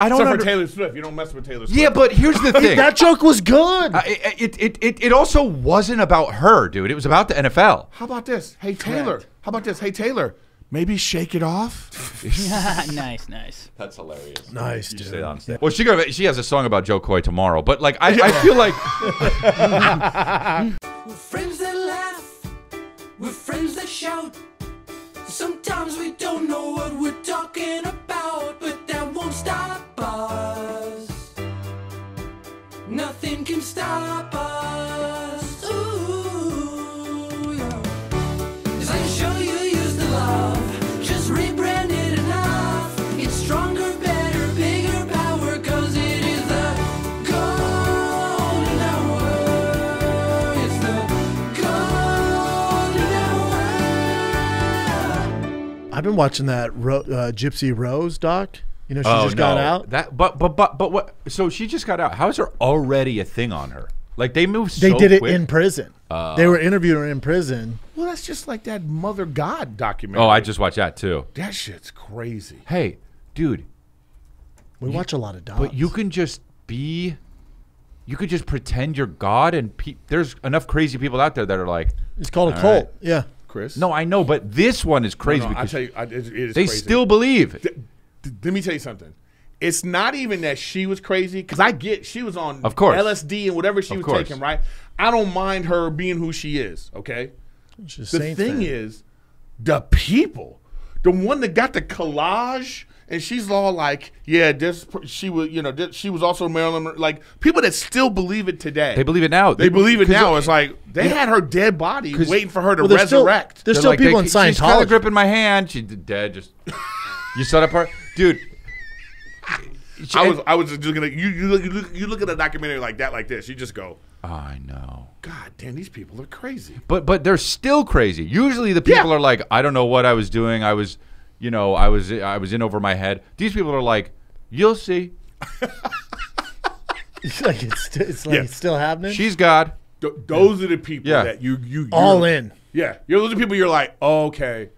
I don't Except under- for Taylor Swift, you don't mess with Taylor Swift. Yeah, but here's the thing. that joke was good. Uh, it, it, it, it, it also wasn't about her, dude. It was about the NFL. How about this? Hey Taylor. How about this? Hey Taylor. Maybe shake it off. nice, nice. That's hilarious. nice, You dude. say that on stage. Well, she gonna, she has a song about Jo Koy tomorrow, but like I, I feel like We're friends that laugh, we're friends that shout. Sometimes we don't know what we're talking about, but that won't stop us. Nothing can stop us. Ooh, yeah. 'Cause I can show you use the love, just rebrand it enough. It's stronger, better, bigger power, 'cause it is the golden hour. It's the golden hour. I've been watching that Ro- uh, Gypsy Rose doc. You know, she oh just got out. That but but but but what? So she just got out. How is there already a thing on her? Like they moved. They so did it quick. in prison. Oh. they were interviewing her in prison. Well, that's just like that Mother God documentary. Oh, I just watched that too. that shit's crazy. Hey, dude, We watch a lot of docs. but you can just be. You could just pretend you're God, and pe- there's enough crazy people out there that are like, It's called a cult. right. Yeah. Chris. "No, I know, but this one is crazy no, I because tell you, I, it, it is they crazy. still believe." D- let me tell you something. It's not even that she was crazy because I get she was on Of course. LSD and whatever she Of was course. taking. Right. I don't mind her being who she is. Okay. She's The Saints thing fan. is, the people, the one that got the collage, and she's all like, "Yeah, this she was, you know, this, she was also Marilyn." Like people that still believe it today. They believe it now. They believe it now. It's like they had her dead body waiting for her to Well, there's still- resurrect. there's They're still like, people they- in She's kind Scientology. of gripping my hand. She's dead. Just you set up her, dude. I was, I was just gonna. You, you look, you look, you look at a documentary like that, like this. You just go, I know. God damn, these people are crazy. But but they're still crazy. Usually the people Yeah. are like, I don't know what I was doing. I was, you know, I was I was in over my head. These people are like, you'll see. It's like it's, st- it's like Yeah. it's still happening. She's God. Th- those are the people Yeah. that you you all you're- in. Yeah, you're those are people. You're like, oh, okay,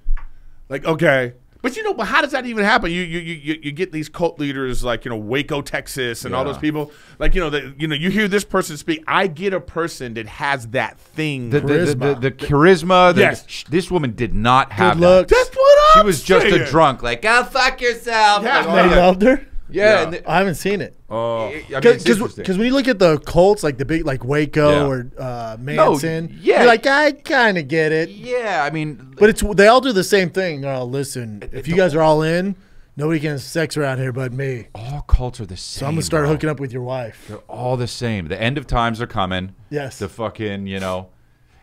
like okay. But you know, but how does that even happen? You you you, you get these cult leaders like you know Waco, Texas, and all those people. Like you know that you know you hear this person speak. I get a person that has that thing. The the, the, the, Charisma. the charisma. The, Yes. sh- this woman did not have Good that. That's what She I'm was just a drunk. Like, go fuck yourself. Yeah. Like, They loved her. Yeah. Yeah. and the- I haven't seen it. I mean, Because when you look at the cults, like the big, like Waco Yeah. or uh, Manson, yeah. you're like, I kind of get it. yeah, I mean, But it's they all do the same thing. Oh, listen, if you guys are all in, nobody can have sex around here but me. all cults are the same. So I'm gonna start bro. hooking up with your wife. They're all the same. The end of times are coming. Yes. The fucking, you know.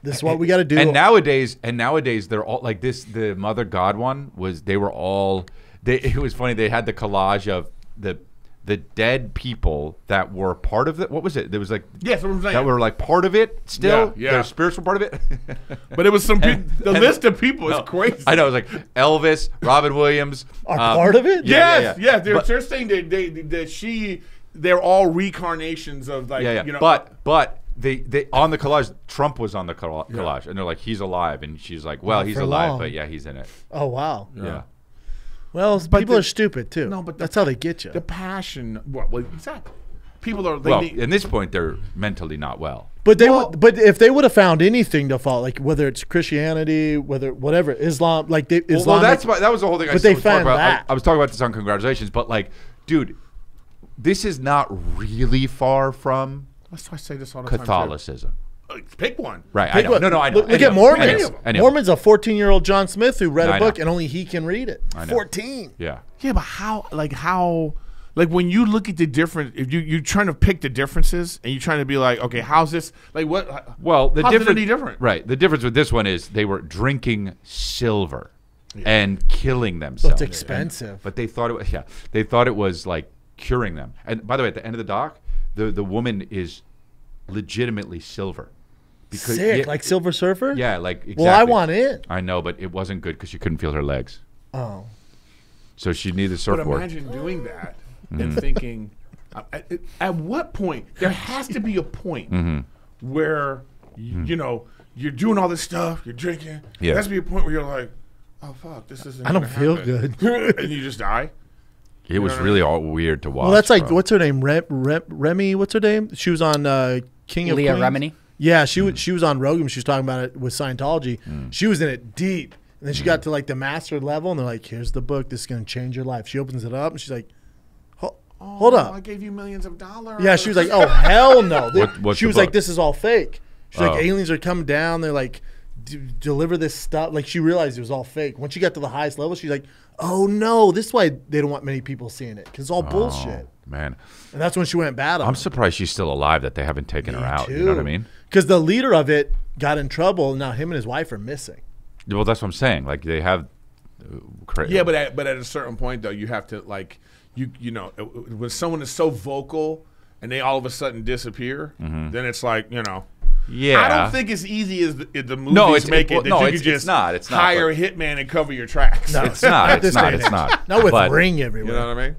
This is what we got to do. And nowadays, and nowadays, they're all like this. The Mother God one was. They were all. They. It was funny. They had the collage of the the dead people that were part of it. What was it? There was like Yes, what I'm that were like part of it still. Yeah, yeah. Their spiritual part of it. but it was some people. The and- list of people is crazy. I know. It was like Elvis, Robin Williams are um, part of it. Yeah, yes, yeah, yeah. yes. They're, But- they're saying that they that she they're all recarnations of like yeah, yeah. you know. but but they they on the collage, Trump was on the colla- collage, and they're like, he's alive, and she's like, well, Not he's alive, long. but yeah, he's in it. Oh wow. Yeah. Well, people the- are stupid too. No, but the- that's how they get you. the passion. Well, well exactly. People are. They, Well, need- at this point, they're mentally not well. But they, Well- would, but if they would have found anything to follow, like whether it's Christianity, whether whatever Islam, like they, Islam. well, that's why, that was the whole thing. I But they was talking found about. That. I, was talking about this on congratulations, but like, dude, this is not really far from that's why I say this all the time. Catholicism, Pick one. right? I Pick know. what- No, no, I know. Look, look I at know. Mormons. I know. I know. Mormon's a 14 year old John Smith who read I a know. book and only he can read it. know. 14. Yeah. Yeah, but how? Like how? Like when you look at the difference, if you you're trying to pick the differences and you're trying to be like, okay, how's this? Like what? Well, the how's it difference, any different? right? The difference with this one is they were drinking silver and killing themselves. That's expensive. but they thought it was yeah. They thought it was like curing them. And by the way, at the end of the doc, the the woman is legitimately silver. Sick. yeah, like Silver Surfer? yeah, like exactly. Well, I want it. I know, but it wasn't good because she couldn't feel her legs, Oh. so she needed a But surfboard. imagine doing that Mm-hmm. and thinking, uh, at, at what point there has to be a point Mm-hmm. where y- you know you're doing all this stuff, you're drinking. Yeah. There has to be a point where you're like, oh fuck, this isn't. I don't gonna feel happen." and you just die. It was really all weird to watch. Well, that's like bro. what's her name? Rem, Rem, Remy. What's her name? She was on uh, King of Leah Queens. Remini. Yeah, she was. She was on Rogan. She was talking about it with Scientology. Mm. She was in it deep, and then she got to like the master level, and they're like, "Here's the book. This is gonna change your life." She opens it up, and she's like, "Ho- "Hold Oh, up." I gave you millions of dollars. Yeah, she was like, "Oh hell no!" What- what's she the was like, book? "This is all fake." She's Oh. like, "Aliens are coming down. They're like, d- deliver this stuff." Like she realized it was all fake. Once she got to the highest level, she's like, "Oh no, this is why they don't want many people seeing it because it's all bullshit." man. And that's when she went bad on. I'm surprised she's still alive. That they haven't taken her out. You know what I mean? Because the leader of it got in trouble. and Now him and his wife are missing. Well, that's what I'm saying. Like they have. Uh, cra- Yeah, but at, but at a certain point though, you have to like you you know when someone is so vocal and they all of a sudden disappear, then it's like you know. yeah. I don't think it's easy as the, the movies No, it's- make it- it. That no, you it's- could it's not, it's not, hire but- a hitman and cover your tracks. No, It's not. At It's not. It's not. age. Not with But- ring you know what I mean?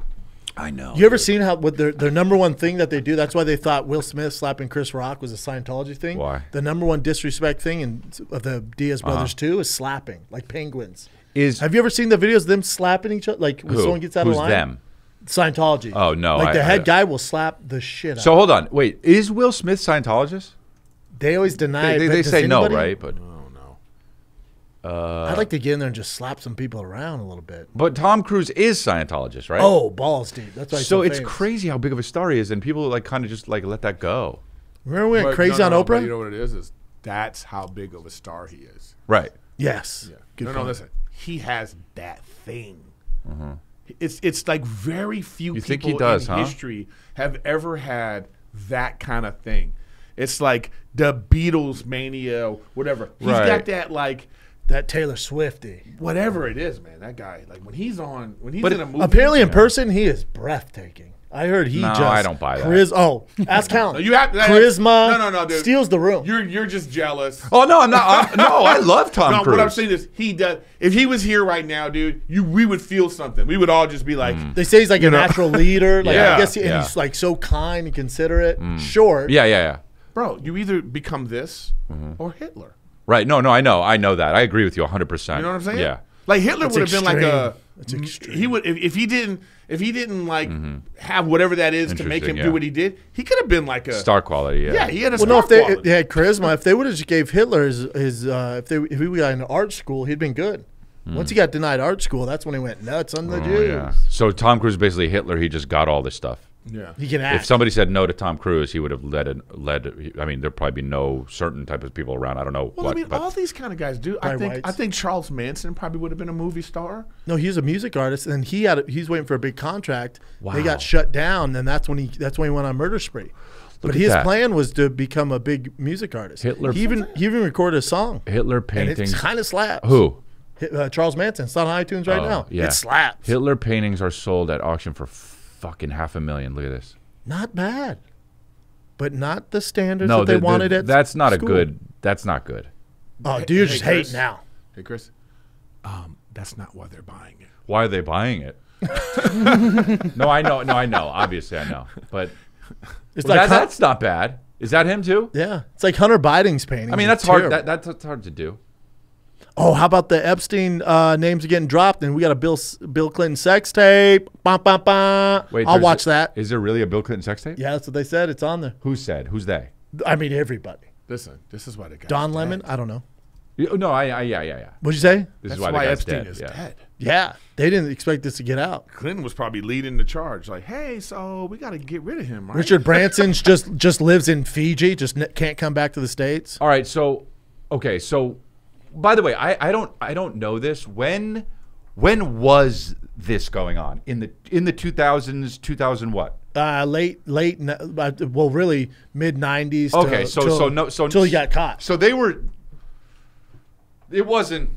I know. You ever seen how what their their number one thing that they do? That's why they thought Will Smith slapping Chris Rock was a Scientology thing. Why? Uh-huh. The number one disrespect thing in of the Diaz brothers too is slapping, like penguins. Is Have you ever seen the videos of them slapping each other? Like when who? someone gets out Who's of line. them? Scientology. Oh, no, Like I- the I- head guy will slap the shit out. So out. hold on. Wait, is Will Smith Scientologist? They always deny They, it. they, they say no, right? But No. I'd like to get in there and just slap some people around a little bit. but Tom Cruise is Scientologist, right? Oh, balls deep. That's why. so so it's famous. crazy how big of a star he is, and people like kind of just like let that go. Remember when But Crazy no, on no, but Oprah? You know what it is? Is that's how big of a star he is. Right. yes. Yeah. Good no, point. no, listen. He has that thing. Mm-hmm. It's it's like very few. You think people he does, in huh? history have ever had that kind of thing. It's like the Beatles mania, whatever. He's Right. got that like That Taylor Swifty. whatever it is, man. That guy, like when he's on, when he's But in a movie. Apparently, in person, he is breathtaking. I heard he No, just. I don't buy that. Chariz- oh, ask Count. No, you have that- charisma. No, no, no, dude. Steals the room. you're you're just jealous. Oh no, I'm not. I'm, no, I love Tom no, Cruise. what I'm saying is he does. If he was here right now, dude, you we would feel something. We would all just be like, they say he's like a natural leader. Like Yeah, I guess, he, and yeah. he's like so kind and considerate. Short. yeah, yeah, yeah. bro, you either become this Mm-hmm. or Hitler. Right. No, no, I know. I know that. I agree with you 100. percent You know what I'm saying? Yeah. Like Hitler That's would have been like a. extreme. That's extreme. He would if, if he didn't if he didn't like have whatever that is to make Mm-hmm. Him yeah. do what he did. He could have been like a Star quality. Yeah. Yeah, he had a Well, star no, if they, if quality. they had charisma, if they would have just gave Hitler his, his uh, if they if he got into art school, he'd been good. Once he got denied art school, that's when he went nuts on the. Oh, Jews. yeah. So Tom Cruise basically Hitler. He just got all this stuff. Yeah. He can act. If somebody said no to Tom Cruise, he would have led. It, led. I mean, there'd probably be no certain type of people around. I don't know Well, what. I mean, but all these kind of guys do. I think Whites. I think Charles Manson probably would have been a movie star. No, he's a music artist, and he had a, he's waiting for a big contract. They got shut down, and that's when he that's when he went on murder spree. but his that. plan was to become a big music artist. Hitler- He even he even recorded a song, Hitler and paintings. kind of slaps. Who? Uh, Charles Manson. It's on iTunes right Oh, now. yeah. It slaps. Hitler paintings are sold at auction for fucking half a million. Look at this. Not bad, but not the standards No, that they the- the- wanted at that's not school. a good. That's not good. Oh, dude, you're Hey, just Chris. hating now. Hey, Chris. Um, that's not why they're buying it. Why are they buying it? no, I know. No, I know. Obviously, I know. But It's Well, like that, Hun- that's not bad. Is that him too? yeah, it's like Hunter Biden's painting. I mean, that's hard. That, that's, that's hard to do. Oh, how about the Epstein uh, names are getting dropped, and we got a Bill Bill Clinton sex tape. Bah, bah, bah. I'll there's- watch that. Is there really a Bill Clinton sex tape? Yeah, that's what they said. It's on there. Who said? Who's they? I mean, everybody. Listen, this is why the guy. Don Lemon. I don't know. You- No, I, I yeah, yeah, yeah. What'd you say? This That's is why, why, the Epstein dead. is yeah. dead. Yeah, they didn't expect this to get out. Clinton was probably leading the charge. Like, hey, so we got to get rid of him, right? Richard Branson just just lives in Fiji, just n- can't come back to the states. All right, so okay, so by the way, I, I don't I don't know this. When when was this going on? In the in the two thousands, two thousand what? Uh, late late, uh, well, really mid '90s. Okay, to, so till, so no so until he got caught. So they were. It wasn't.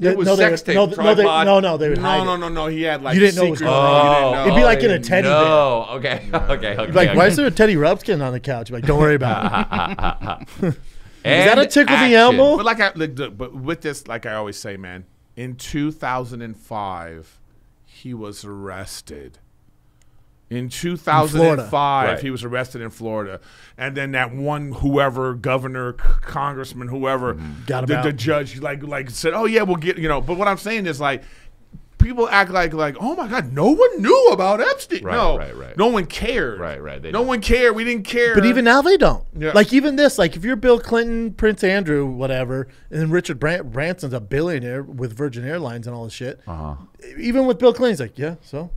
It was no, sex tape. no, no, they, no, no, they would hide no, no, no, no. He had like You didn't know it was secret- going on. you didn't know. It'd be like in a teddy bear. No, okay, okay, okay. Like, why is there a Teddy Ruxpin on the couch? Like, don't worry about it. Is that a And tickle the action. elbow? But like I, like, look, but with this, like I always say, man, in 2005, he was arrested. In 2005, Right. he was arrested in Florida, and then that one whoever, governor, c- congressman, whoever, Got him the, the judge, like like said, "Oh yeah, we'll get you know." But what I'm saying is like, people act like like oh my god, no one knew about Epstein. Right, no, right, right. no one cared. Right, right, they no don't. one cared. We didn't care. But even now they don't. Yeah. Like even this, like if you're Bill Clinton, Prince Andrew, whatever, and then Richard Bran- Branson's a billionaire with Virgin Airlines and all this shit. Uh-huh. Even with Bill Clinton, he's like, yeah, so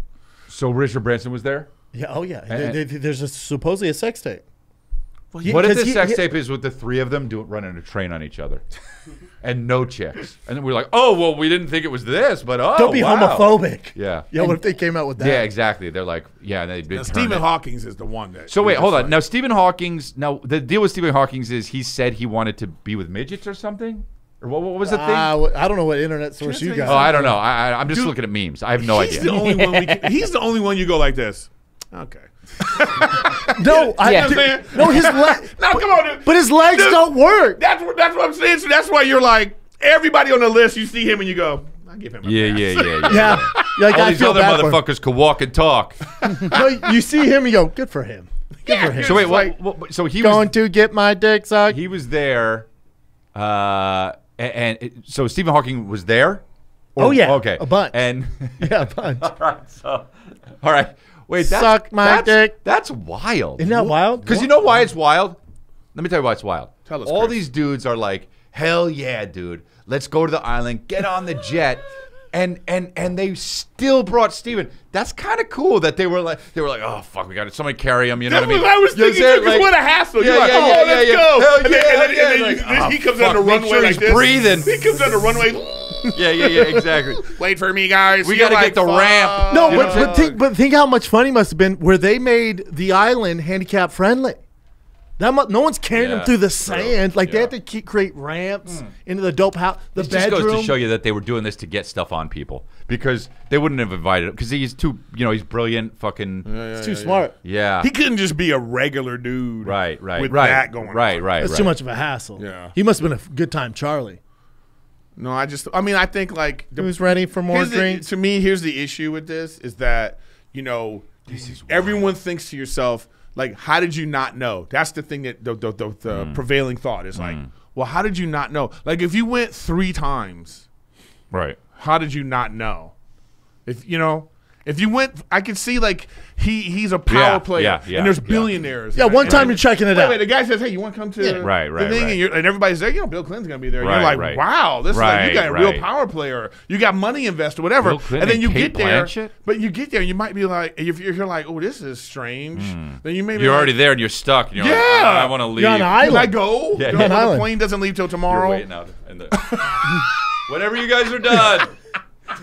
So Richard Branson was there. yeah, oh yeah. And- There- there- there's a, supposedly a sex tape. Yeah, what if the he- sex he- tape is with the three of them doing running a train on each other, and no chicks? And then we're like, oh well, we didn't think it was this, but oh, Don't be wow. homophobic. Yeah. Yeah. What if they came out with that? Yeah, exactly. They're like, yeah, and they've been Now, Stephen it. Hawking's is the one that. So wait, hold on. like- Now Stephen Hawking's. Now the deal with Stephen Hawking's is he said he wanted to be with midgets or something, or what, what was the thing? Ah, I don't know what internet source you tell got. oh, I don't know. I, I, I'm just Dude, looking at memes. I have no he's idea. the only one. We can, he's the only one you go like this. Okay. No, I, Yeah. You I'm saying? no, his leg. Now come on, dude. But his legs Dude, don't work. That's what that's what I'm saying. So that's why you're like everybody on the list. You see him and you go, I give him. A yeah, pass. yeah, yeah, yeah. Yeah. Like, All I these feel other bad for him. motherfuckers could walk and talk. No, you see him, you go, good for him. Good Yeah, for him. So wait, what, what- what- So he Going was to get my dick sucked. he was there, uh, and, and it, so Stephen Hawking was there. Or- Oh, yeah, okay, a bunch. And yeah, a bunch. all right, so all right, wait, that's, Suck my that's, dick. That's wild. Isn't that wild? Because you know why it's wild? Let me tell you why it's wild. Tell us, All Chris. these dudes are like, hell yeah, dude. Let's go to the island, get on the jet. And and and they still brought Steven. That's kind of cool that they were like they were like, oh fuck, we got to somebody carry him. You know That's what I mean? what I was You know thinking. what I'm too, saying? 'cause what a hassle. You're Yeah, like, yeah, oh, yeah, let's yeah, go. Hell and then, yeah, and then, and then Like, then oh, he comes fuck, down the runway sure like he's this. breathing. He comes down the runway. yeah, yeah, yeah, exactly. Wait for me, guys. We gotta like, get the fuck. ramp. No, but, but think but think how much fun he must have been where they made the island handicap friendly. That much, no one's carrying Yeah, them through the true. sand. Like they have to keep, create ramps hmm. into the dope house, the This just goes to show you that they were doing this to get stuff on people because they wouldn't have invited him because he's too, you know, he's brilliant, fucking, yeah, it's too smart. Yeah. he couldn't just be a regular dude. right, right, With right, that going. right, on. right, That's right. too much of a hassle. Yeah. He must have been a good time, Charlie. No, I just. I mean, I think like the, Who's ready for more here's the- drinks? to me, here's the issue with this: is that you know, everyone thinks to yourself, like, how did you not know? That's the thing that the the, the, the Mm. prevailing thought is like, well, how did you not know? Like, if you went three times, right. how did you not know? If you know. If you went, I could see like he he's a power Yeah, player, yeah, yeah, and there's billionaires. Yeah, And- one and- time you're checking it wait, out. Wait, the guy says, "Hey, you want to come to Yeah, right, the right, thing?" right. And, you're, and everybody's there. You know, Bill Clinton's gonna be there. Right, you're like, right. "Wow, this is like you got a real power player. You got money invested, whatever." Bill Clinton and then you Kate get there, Blanchett? but you get there, and you might be like, if you're, you're like, "Oh, this is strange," then you may be Hmm. You're like, already there and you're stuck. And you're like, Yeah. I, want to leave. You're on an Can island. I go? Yeah, No, yeah. the Island. plane doesn't leave till You're tomorrow. waiting out. In the, whenever you guys are done.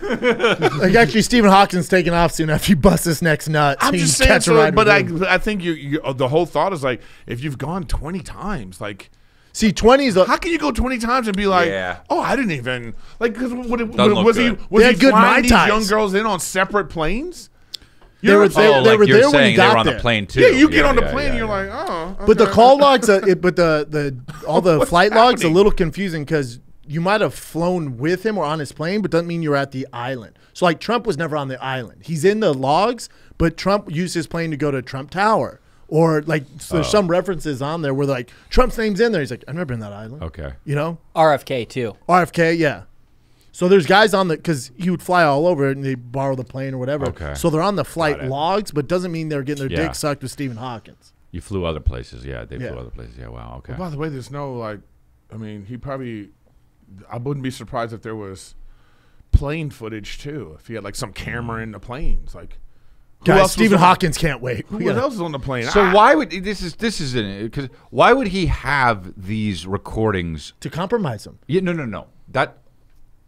Like actually, Stephen Hawking's taking off soon after he busts his next nut. so I'm just saying, catch a so, but with I. I think you, you, the whole thought is like, if you've gone 20 times, like, see twenties. How can you go 20 times and be like, Yeah. oh, I didn't even like because what, what, Doesn't was he good. was They he had good flying these Tais. young girls in on separate planes? They were- they- oh, they like were there when saying he they got were on the plane too. yeah, you get on the yeah, plane yeah, and you're yeah. like, oh, But the okay. call logs, uh, it, but the the all the What's flight logs a little confusing because you might have flown with him or on his plane, but doesn't mean you're at the island. So like Trump was never on the island. He's in the logs, but Trump used his plane to go to Trump Tower. Or like so Oh. there's some references on there where like Trump's name's in there. He's like, I've never been that island. Okay. You know? RFK too. RFK, yeah. So there's guys on the because he would fly all over and they borrow the plane or whatever. Okay. So they're on the flight logs, but doesn't mean they're getting their Yeah. dick sucked with Stephen Hawkins. You flew other places. Yeah, they Yeah. flew other places. Yeah, wow. Okay. By the way, there's no like, I mean, he probably, I wouldn't be surprised if there was plane footage too. If he had like some camera in the planes, like. who Guys, Stephen on- Hawkins can't wait. Who We gotta- else is on the plane? So Ah, why would this is this is because why would he have these recordings? to compromise them? Yeah, no, no, no. That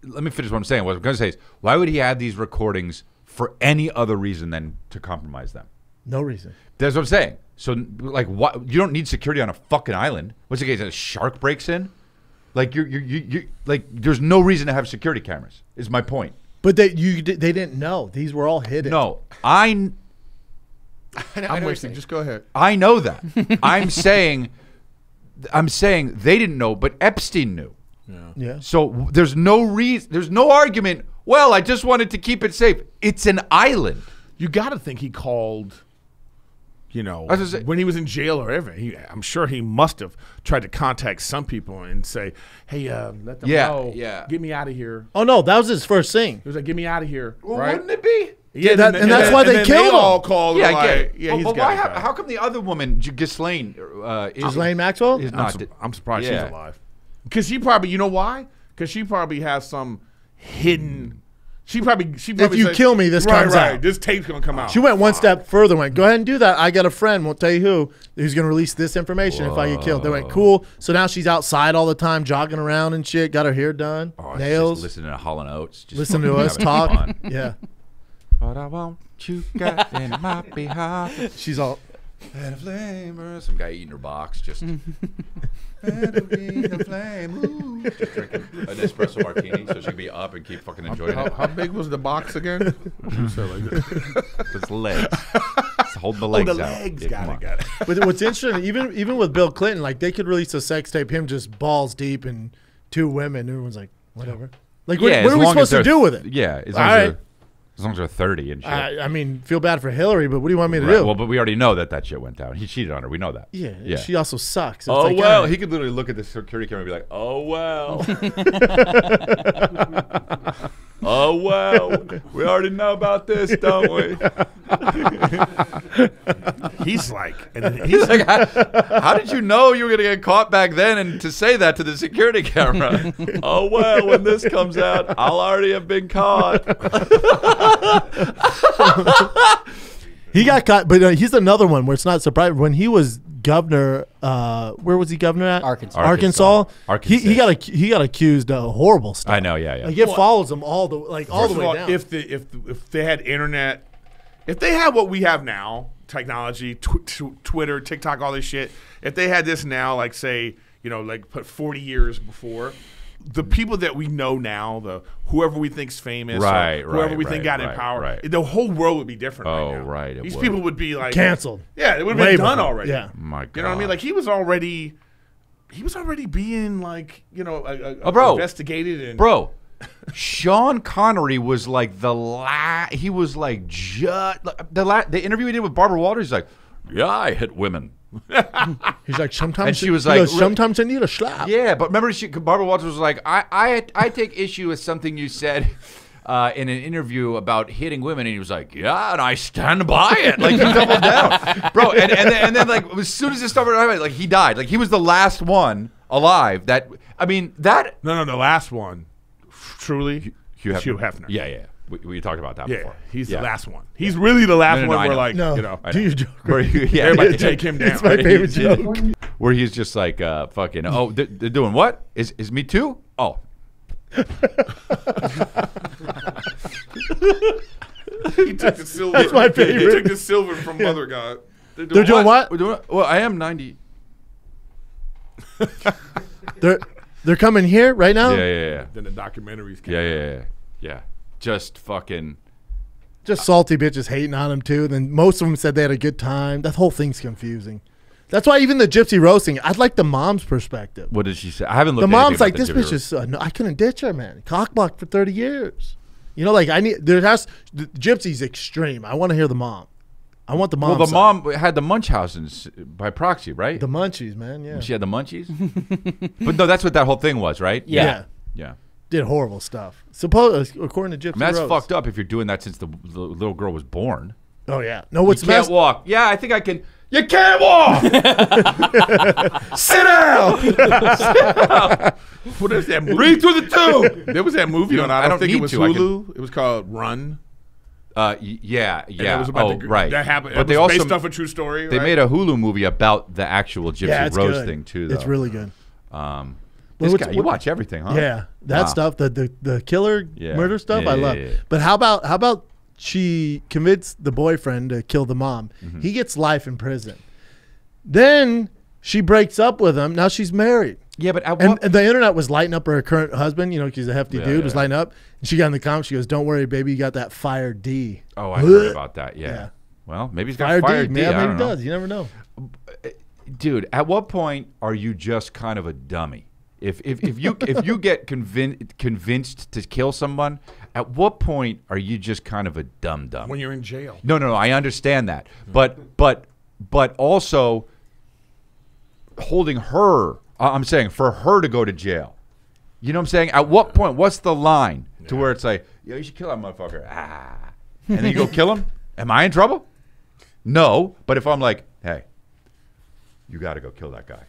let me finish what I'm saying. What I'm going to say is why would he have these recordings for any other reason than to compromise them? No reason. That's what I'm saying. So like, what you don't need security on a fucking island. What's the case? A shark breaks in. Like you're, you're, you you like. There's no reason to have security cameras. Is my point. But they you they didn't know these were all hidden. No, I I, I I'm know with you. you. Just go ahead. I know that. I'm saying, I'm saying they didn't know, but Epstein knew. Yeah. yeah. So there's no reason. There's no argument. Well, I just wanted to keep it safe. It's an island. You got to think he called you know, I was gonna say- when he was in jail or ever, he, I'm sure he must have tried to contact some people and say, "Hey, uh, let them Yeah, know, yeah. get me out of here." Oh no, that was his first thing. He was like, "Get me out of here," Well, right? wouldn't it be? Yeah, that- and that's why they then killed him. all called. Yeah, and I get like. Yeah, but, he's but why? it How, how come the other woman, J- Ghislaine, uh, is Ghislaine Maxwell? Is I'm, not. su- I'm surprised yeah. she's alive. Because she probably, you know why? Because she probably has some hidden. She probably. She probably you said- kill me, this right, comes right, out. This tape's gonna come out. She went one step further. Went, go ahead and do that. I got a friend. Won't tell you who. Who's going to release this information if I get killed? They went cool. So now she's outside all the time, jogging around and shit. Got her hair done, Oh, it's nails. Just listening to Hall and Oates. Just Listen to us having talk. fun. Yeah, What I want you got in my behalf. she's all. And a flame burns. Some guy eating her box, just. and a being a flame, ooh. Just drinking an espresso martini, so she can be up and keep fucking enjoying How, it. how big was the box again? so like this. His legs. Just hold the legs oh, the out. legs. Yeah, got come it. on. Got it. But what's interesting, even even with Bill Clinton, like they could release a sex tape, him just balls deep and two women. Everyone's like, whatever. Like, what, Yeah, what as are we long as supposed to they're- do with it? Yeah, as long, All as, right. they're, as long as they're 30 and shit. I, I mean, feel bad for Hillary, but what do you want me to Right, do? Well, but we already know that that shit went down. He cheated on her. We know that. yeah, Yeah. she also sucks. So Oh like, well, all right. he could literally look at the security camera and be like, "Oh well, oh well, we already know about this, don't we?" He's like, and then he's He's like, how, "How did you know you were gonna get caught back then?" And to say that to the security camera, "Oh well, when this comes out, I'll already have been caught." He got caught, but uh, he's another one where it's not surprising. When he was governor, uh, where was he governor at? Arkansas. Arkansas. Arkansas. He, he got ac- he got accused of horrible stuff. I know, yeah, yeah. Like it follows him all the like all First the of way all, down. if the if if they had internet, if they had what we have now, technology, tw- tw- Twitter, TikTok, all this shit. If they had this now, like say, you know, like put forty years before, the people that we know now, the whoever we think's famous, or Right, whoever right, we think right, got in power, right. the whole world would be different. Oh, right, now. right, These would. people would be like canceled. Yeah, it would have been done already. Yeah. My God. You know what I mean? Like he was already, he was already being like, you know, a, a, Oh, bro. investigated and Bro, Sean Connery was like the la. He was like just the la- the interview he did with Barbara Walters. He's like, yeah, I hit women. He's like sometimes And she was like, goes, sometimes I need a slap. Yeah, but remember, she, Barbara Walters was like, I, I, I take issue with something you said. Uh, in an interview about hitting women, and he was like, "Yeah, and I stand by it." Like he doubled down, bro. And and then, and then like as soon as it started, like he died. Like he was the last one alive. That I mean, that no, no, the last one, truly, Hugh Hefner. Hugh Hefner. Yeah, yeah. We, we talked about that Yeah, before. he's Yeah. the last one. He's really the last No, no, one no, I where know. like No, you know. do you joke? Where he- yeah, Everybody yeah. take him down. It's my favorite He's- joke. where he's just like uh, fucking oh they're, they're doing what is is me too oh He took the silver. That's my favorite. He took the silver from Mother God. They're doing what? We're doing, well I am 90 They're they're coming here right now. yeah yeah yeah Then the documentaries came yeah out. yeah yeah yeah just fucking Just salty bitches hating on him too. Then most of them said they had a good time. That whole thing's confusing. That's why even the gypsy roasting, I'd like the mom's perspective. what did she say I haven't looked The at mom's like, anything this about the bitch is. Uh, no, I couldn't ditch her, man. Cockblocked for thirty years. You know, like I need. There has the gypsy's extreme. I want to hear the mom. I want the mom. well the side. mom had the Munchausen's by proxy right the munchies, man. Yeah, she had the munchies but no that's what that whole thing was right Yeah. yeah. yeah Did horrible stuff. Suppose according to Gypsy I mean, that's Rose. fucked up if you're doing that since the, the little girl was born Oh yeah. No, what's you can't messed? walk yeah I think I can you can't walk sit down What is that movie? read through the tube There was that movie You on. don't- I I don't, don't think it was to, I can- Hulu. It was called Run. Uh, yeah, yeah. it was about oh, the, right. That happened. But it they also based off a true story. they right? made a Hulu movie about the actual Gypsy Yeah, Rose good. thing too. Though. It's really good. Um, Well, this what's- guy, you watch everything, huh? Yeah, that Wow. stuff, the, the the killer Yeah. murder stuff, Yeah, I love. yeah, yeah. But how about how about she convinced the boyfriend to kill the mom? Mm-hmm. He gets life in prison. Then she breaks up with him. Now she's married. Yeah, but at And, and the internet was lighting up her current husband. You know, he's a hefty Yeah, dude. Was lighting up, and she got in the comments. She goes, "Don't worry, baby, you got that fire D." oh, I heard about that. Yeah. Yeah. Well, maybe he's got Fire, fire, D. D. Yeah, maybe he does. You never know. Dude, at what point are you just kind of a dummy? If if, if you if you get convinced convinced to kill someone, at what point are you just kind of a dumb dumb? when you're in jail. No, no, no. I understand that, but but but also holding her. I'm saying for her to go to jail. You know what I'm saying? At what point? What's the line to where it's like, yo, you should kill that motherfucker. Ah, and then you go kill him. Am I in trouble? No. But if I'm like, hey, you got to go kill that guy.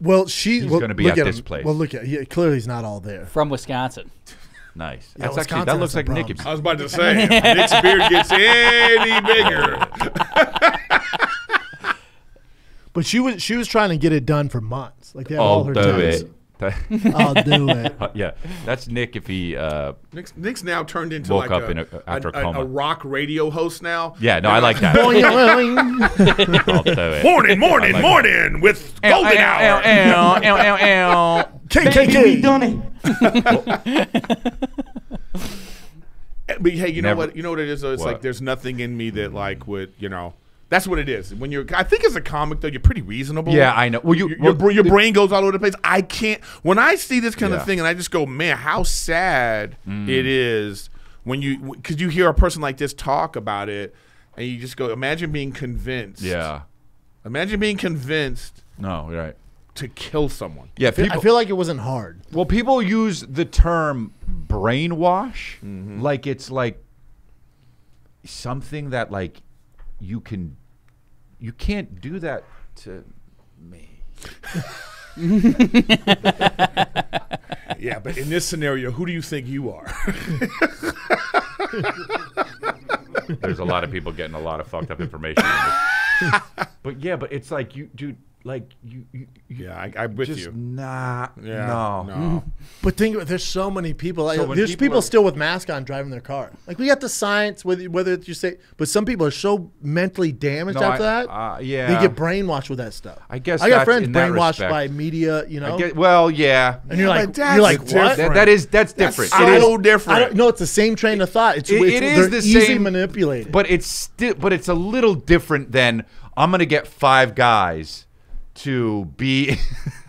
Well, she He's well, gonna be look at this him. place. Well, look at yeah, clearly he's not all there. From Wisconsin. Nice. Yeah, That's actually that looks like some Nicky. I was about to say, Nick's beard gets any bigger. But she was she was trying to get it done for months. Like they had all I'll her do times. it. I'll do it. Uh, yeah, that's Nick if he. Uh, Nick's, Nick's now turned into Woke like up a, in a- after a a, coma. a rock radio host now. yeah, no, I like that. Boing, boing. I'll do it. Morning, morning, like morning with Golden Hour. But hey, you know Never- what? You know what it is. Though? It's What? like there's nothing in me that hmm. like would you know. That's what it is. When you're, I think as a comic though, you're pretty reasonable. Yeah, I know. Well, you- your, well, your, your brain goes all over the place. I can't. When I see this kind Yeah. of thing, and I just go, man, how sad Mm. it is when you because you hear a person like this talk about it, and you just go, imagine being convinced. Yeah. Imagine being convinced No, right. to kill someone. Yeah, I people. feel like it wasn't hard. well, people use the term brainwash Mm-hmm. like it's like something that like you can you can't do that to me. Yeah, but in this scenario, who do you think you are? There's a lot of people getting a lot of fucked up information. but yeah, but it's like you, dude. Like you, you, you yeah, I, I'm with just you. nah. Yeah, no. no. But think about there's so many people. Like, So there's people people, are- still with masks on driving their car. Like we got the science, whether whether you say, but some people are so mentally damaged No, after I- that. uh, yeah. they get brainwashed with that stuff. I guess I got friends brainwashed by media. You know, I get, well, yeah. and you're like, that's you're like, what? different. That- that is that's That's different. so It is- I different. don't, no, it's the same train of thought. It's, It- it's it is the easy same- manipulated. But it's still, but it's a little different than I'm gonna get five guys to be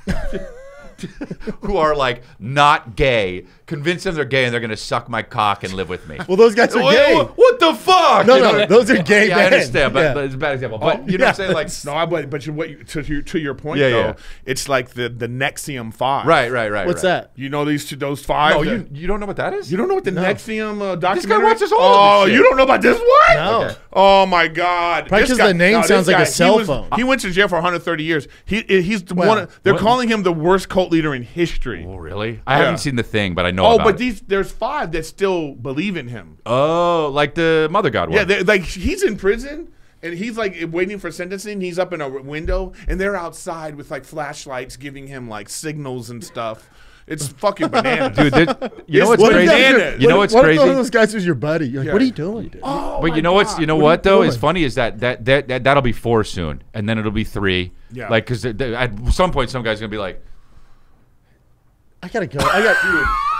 who are like not gay, convince them they're gay, and they're gonna suck my cock and live with me. well, those guys are What- gay. What, what the fuck? No, You no, know? those are gay Yeah, I understand, but, Yeah. but it's a bad example. But you know what I'm saying? Like, No, I, but but you, what you, to, your, to your point Yeah, though, yeah. it's like the the NXIVM Five. right, right, right. What's right. that? You know these two, those five. No, that- you you don't know what that is? you don't know what the No. NXIVM uh, documentary? watches all Oh, of this you don't know about this one? No. Okay. Oh my God! Probably This 'cause guy- the name this sounds like a guy, cell he was- phone. He went to jail for 130 years. He he's Well, one. They're what- calling him the worst cult leader in history. Oh, really? I Yeah. haven't seen the thing, but I know. Oh, about but it. these there's five that still believe in him. oh, like the Mother God one. Yeah, they, like he's in prison and he's like waiting for sentencing. He's up in a window and they're outside with like flashlights giving him like signals and stuff. It's fucking bananas. dude. there- You know It's what's What crazy? that- bananas. You know what's what crazy? If one of those guys was your buddy. You're like, Yeah. what are you doing, dude? Oh But my you know what's you know What what, you though is doing? funny is that that that, that that'll be four soon, and then it'll be three. Yeah. Like because at some point some guy's gonna be like, I gotta go. I got,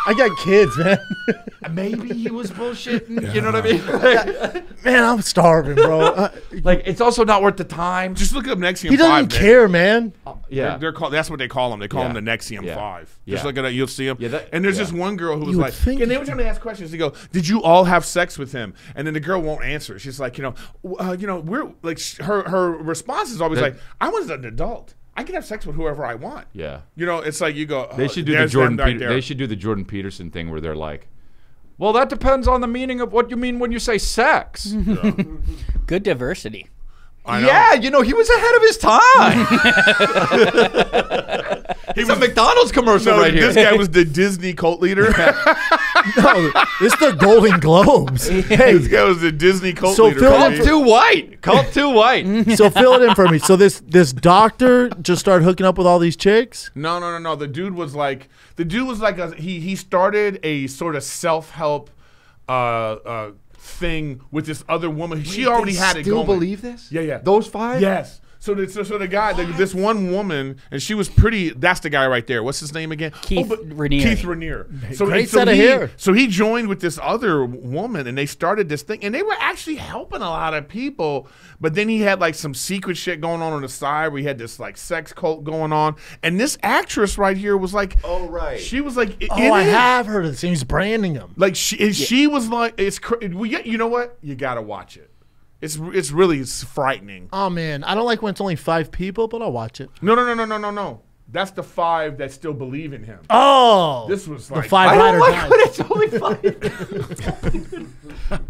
I got kids, man. maybe he was bullshitting. You know what I mean? man, I'm starving, bro. Uh, like it's also not worth the time. Just look up NXIVM he doesn't Five. Care, man. yeah. They're, they're called. That's what they call them. They call Yeah. them the NXIVM Yeah. Five. Yeah. Just look at it. You'll see them. Yeah, that- and there's yeah. this one girl who was would like, think- and every time they ask questions, they go, "Did you all have sex with him?" And then the girl won't answer. She's like, you know, uh, you know, we're like, sh- her her response is always That- like, "I was an adult. I can have sex with whoever I want." yeah. You know, it's like you go. They oh, should do the Jordan. them Peter- they should do the Jordan Peterson thing where they're like, well, that depends on the meaning of what you mean when you say sex. Good diversity. I know. yeah, you know he was ahead of his time. He's a McDonald's commercial No, right here. this guy was the Disney cult leader. No, it's the Golden Globes. this guy was the Disney cult So leader. Phil- baby. Cult too white. Cult too white. so fill it in for me. So this this doctor just started hooking up with all these chicks. No, no, no, no. The dude was like the dude was like a, he he started a sort of self help uh, uh, thing with this other woman. She already had it Still going. believe this? Yeah, yeah. Those five? Yes. So the, so, so the guy, the, this one woman, and she was pretty. That's the guy right there. What's his name again? Oh, Keith Raniere. Keith Raniere. So, Great so set of he, hair. So he joined with this other woman, and they started this thing, and they were actually helping a lot of people. But then he had like some secret shit going on on the side, where he had this like sex cult going on, and this actress right here was like, Oh, right. she was like, Oh, in I it. have heard of this. He's branding them. Like she, and she was like, it's cra- well, yeah, you know what? You gotta watch it. It's it's really it's frightening. Oh man, I don't like when it's only five people, but I'll watch it. No, no, no, no, no, no, no. That's the five that still believe in him. Oh, This was the like five I don't rider like when it's only five.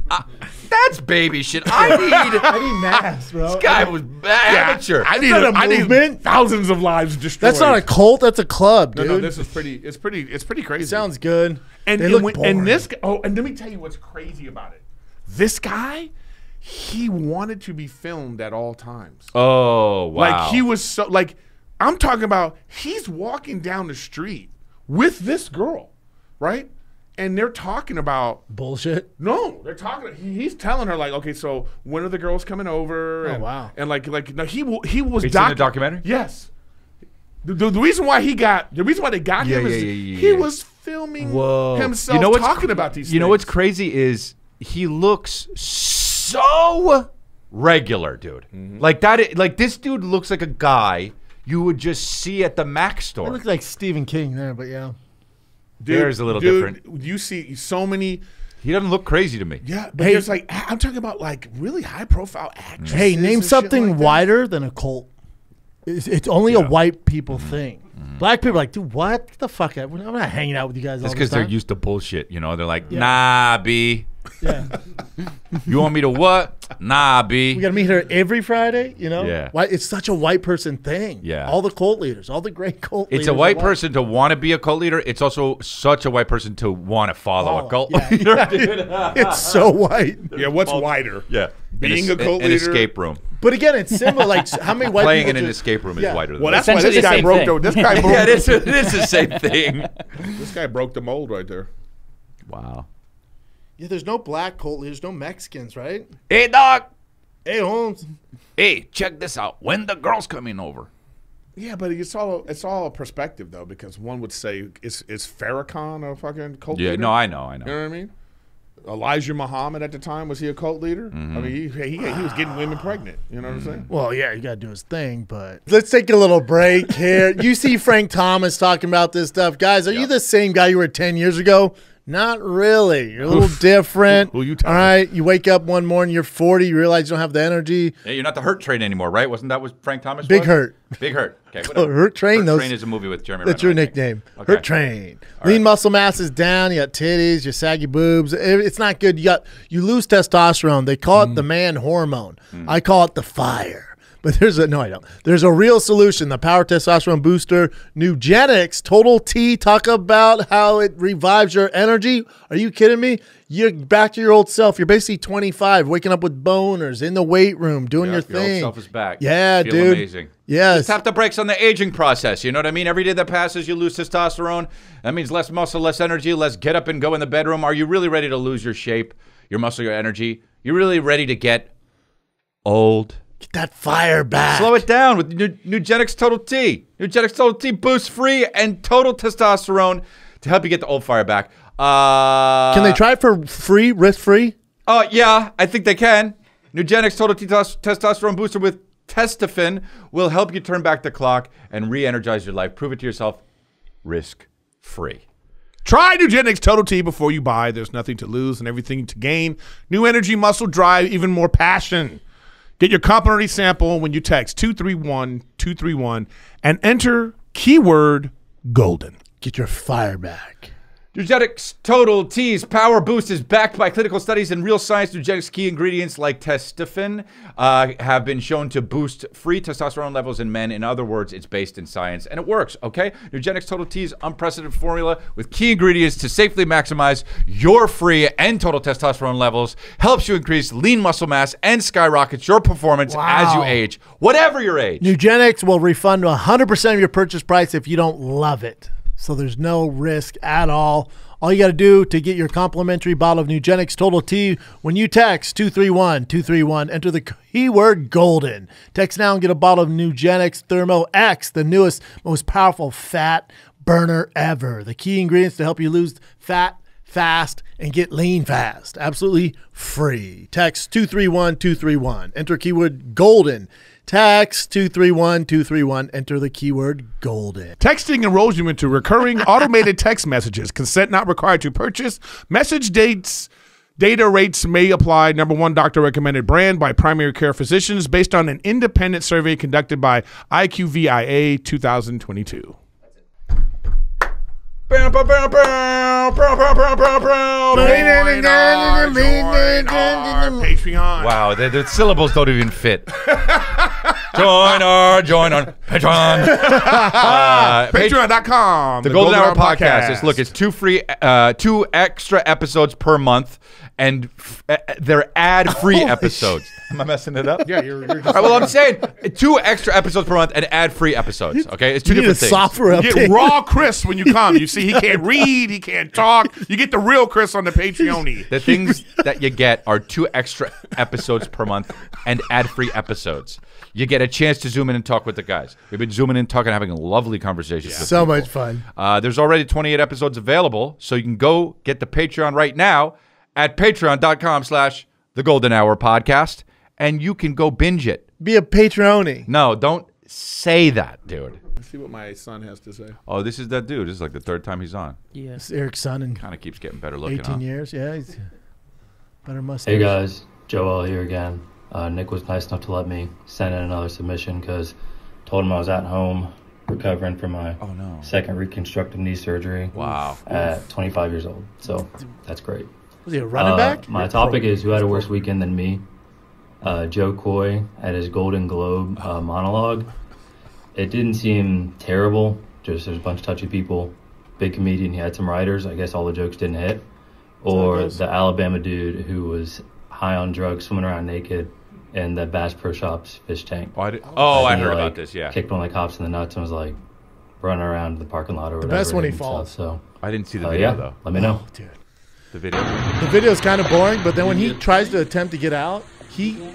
Uh, that's baby shit. I need. I need mass, bro. This guy was amateur. I need not a I need movement. thousands of lives destroyed. That's not a cult. That's a club, dude. no, no, this is pretty. It's pretty. It's pretty crazy. sounds good. and they and, look when- boring. and this. g- Oh, and let me tell you what's crazy about it. This guy, he wanted to be filmed at all times. oh wow! Like he was so like. I'm talking about. He's walking down the street with this girl, right? And they're talking about bullshit. No, they're talking. He, he's telling her like, okay, so when are the girls coming over? Oh, and, wow. And like, like no, he he was It's in doc- the documentary? Yes. The, the, the reason why he got the reason why they got Yeah, him is yeah, yeah, he yeah. was filming Whoa. himself you know what's talking cr- about these. You know what's crazy is he looks so regular, dude. Mm-hmm. Like that. Like this dude looks like a guy you would just see at the Mac It store. looks like Stephen King there, but yeah. Dude, There's a little dude, different. You see so many. He doesn't look crazy to me. Yeah, but Hey- there's like I'm talking about like really high profile actors. Hey, name something wider than a cult. It's, it's only a white people Mm-hmm. thing. Black people are like, dude, what the fuck? I'm not hanging out with you guys. That's all because they're used to bullshit. You know, they're like, nah, B. Yeah. You want me to what? Nah, B. We got to meet her every Friday, you know? Yeah. Why it's such a white person thing. Yeah. All the cult leaders, all the great cult leaders. It's a white person to want to be a cult leader. It's also such a white person to want to follow Follow. a oh, cult Yeah. leader. dude. It's so white. Yeah, what's wider? yeah. Being In a cult an leader- escape room. But again, it's similar. Like, how many white Playing in people an escape room Yeah. is wider than Well, that's why this guy broke the this guy broke yeah, it is, it is the same thing. this guy broke the mold right there. Wow. Yeah, there's no black cult leaders, no Mexicans, right? Hey, dog. Hey, Holmes. Hey, check this out. When the girl's coming over? Yeah, but it's all it's all a perspective though, because one would say is is Farrakhan a fucking cult Yeah, leader? no, I know, I know. You know what I mean? Elijah Muhammad at the time was he a cult leader? Mm-hmm. I mean, he, he he was getting women pregnant. You know what I'm saying? Well, yeah, you got to do his thing, but let's take a little break here. you see Frank Thomas talking about this stuff. Guys, are you the same guy you were 10 years ago? Not really. You're a little different. Who you All telling? right. You wake up one morning, you're 40, you realize you don't have the energy. Hey, you're not the Hurt Train anymore, right? Wasn't that what Frank Thomas Big was? Hurt. Big Hurt. Okay, whatever. Hurt Train, Hurt those- Train is a movie with Jeremy That's Renner, your nickname. Okay. Hurt Train. Lean muscle mass is down. You got titties, your saggy boobs. It- It's not good. You got you lose testosterone. They call it the mm. man hormone. Mm. I call it the fire. But there's a no, I don't. There's a real solution. The Power Testosterone Booster, Nugenix, Total T. Talk about how it revives your energy. Are you kidding me? You're back to your old self. You're basically 25, waking up with boners in the weight room, doing Yeah, your your old thing. self is back. Yeah, Feel dude. amazing. Yes. Tap the brakes on the aging process. You know what I mean? Every day that passes, you lose testosterone. That means less muscle, less energy, less get up and go in the bedroom. Are you really ready to lose your shape, your muscle, your energy? You're really ready to get old? Get that fire back. Slow it down with Nu- Nugenix Total T. Nugenix Total T boosts free and total testosterone to help you get the old fire back. Uh, Can they try it for free, risk free? Oh, yeah, I think they can. Nugenix Total T- Testosterone Booster with Testofen will help you turn back the clock and re energize your life. Prove it to yourself risk free. Try Nugenix Total T before you buy. There's nothing to lose and everything to gain. New energy, muscle drive, even more passion. Get your complimentary sample when you text 231 231 and enter keyword golden. Get your fire back. Nugenix Total T's Power Boost is backed by clinical studies and real science. Nugenix key ingredients like testofen uh, have been shown to boost free testosterone levels in men. In other words, it's based in science and it works, okay? Nugenix Total T's unprecedented formula with key ingredients to safely maximize your free and total testosterone levels helps you increase lean muscle mass and skyrockets your performance as you age, whatever your age. Nugenix will refund 100% of your purchase price if you don't love it. So there's no risk at all. All you got to do to get your complimentary bottle of Nugenix Total T when you text 231 231, enter the keyword golden. Text now and get a bottle of Nugenix Thermo X, the newest, most powerful fat burner ever. The key ingredients to help you lose fat fast and get lean fast. Absolutely free. Text 231 231. Enter keyword golden. Text 231 231. Enter the keyword golden. Texting enrolls you into recurring automated text messages. Consent not required to purchase. Message dates Data rates may apply. Number one doctor recommended brand by primary care physicians based on an independent survey conducted by IQVIA 2022. Bow, bow, bow, bow, bow, bow, bow, bow, bow. Join our, join our Patreon. Wow, the, the syllables don't even fit. join our, join on Patreon. Uh, Pat- Patreon.com. the Golden Hour podcast. is look, it's two free, uh, two extra episodes per month, and f- uh, they're ad-free episodes. Am I messing it up? Yeah, you're, you're just. right, well, I'm saying two extra episodes per month and ad-free episodes. Okay, it's two You need a different things. software You update. get raw Chris when you come. You see, he can't read, he can't talk. You get the real Chris on the Patreon. The things that you get are two extra episodes per month and ad-free episodes. You get a chance to zoom in and talk with the guys. We've been zooming in, talking, having lovely conversations. with so people. much fun. Uh, there's already 28 episodes available, so you can go get the Patreon right now at patreon.com slash the golden hour podcast, and you can go binge it. Be a Patreon. No, don't say that, dude. Let's see what my son has to say. Oh, this is that dude. This is like the third time he's on. It's Eric's son in Kind of keeps getting better looking, 18 huh? years. Yeah, he's better mustache. Hey guys, Joel here again. Uh, Nick was nice enough to let me send in another submission because told him I was at home recovering from my Oh, no. second reconstructive knee surgery Wow. at 25 years old. So that's great. Was he a running Uh, back? My topic is who had a worse weekend than me. Uh, Jo Koy at his Golden Globe uh, monologue. It didn't seem terrible. Just there's a bunch of touchy people. Big comedian. He had some writers. I guess all the jokes didn't hit. Or goes. the Alabama dude who was high on drugs, swimming around naked in the Bass Pro Shops fish tank. Oh, I, did- oh, I He, heard like, about this, yeah. Kicked one of the cops in the nuts and was like running around the parking lot or whatever. The best when he and stuff. falls. So I didn't see the uh, video, yeah, though. let me know. Oh, dude. The video. The video is kind of boring, but then when he tries to attempt to get out, he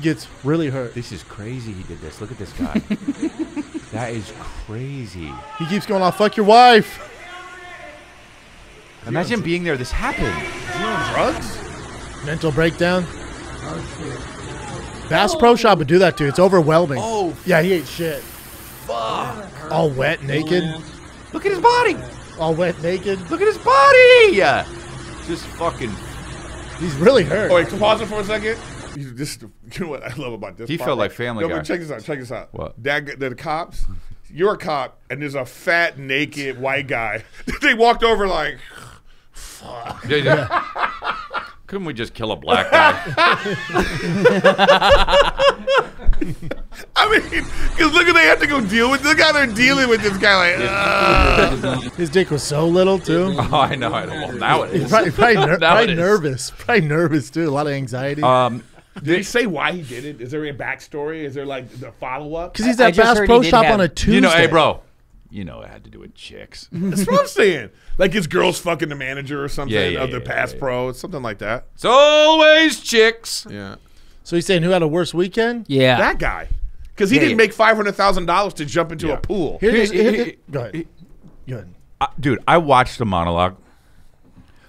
gets really hurt. This is crazy he did this. Look at this guy. that is crazy. He keeps going off, fuck your wife. Imagine being there. This happened. Drugs? Mental breakdown. Bass Pro Shop would do that too. It's overwhelming. Oh, Yeah, he ate shit. Fuck. All wet, naked. Look at his body. All wet, naked. Look at his body. Just fucking. He's really hurt. Oh, wait, pause it for a second. You, just, you know what I love about this? He part? felt like Family no, Guy. But check this out. Check this out. What? That, g- the cops, you're a cop, and there's a fat, naked white guy. they walked over like, fuck. Yeah, yeah. Couldn't we just kill a black guy? I mean, because look, at they have to go deal with. Look how they're dealing with this guy. Like, "Ugh." His dick was so little too. oh, I know. I know. Well, now it is. Probably, probably, ner- Now it probably is. nervous. Probably nervous too. A lot of anxiety. Um, did he say why he did it? Is there a backstory? Is there like the follow up? Because he's I at Bass Pro Shop have- on a Tuesday. you know, hey, bro. You know it had to do with chicks. That's what I'm saying. Like his girl's fucking the manager or something Yeah, yeah, of the yeah, Pass yeah, Pro, something like that. It's always chicks. Yeah, So he's saying who had a worse weekend? Yeah. that guy, because he Yeah, didn't yeah. make five hundred thousand dollars to jump into Yeah. a pool. Here- Here's- here- he- here- go ahead. Go ahead. Uh, dude, I watched the monologue.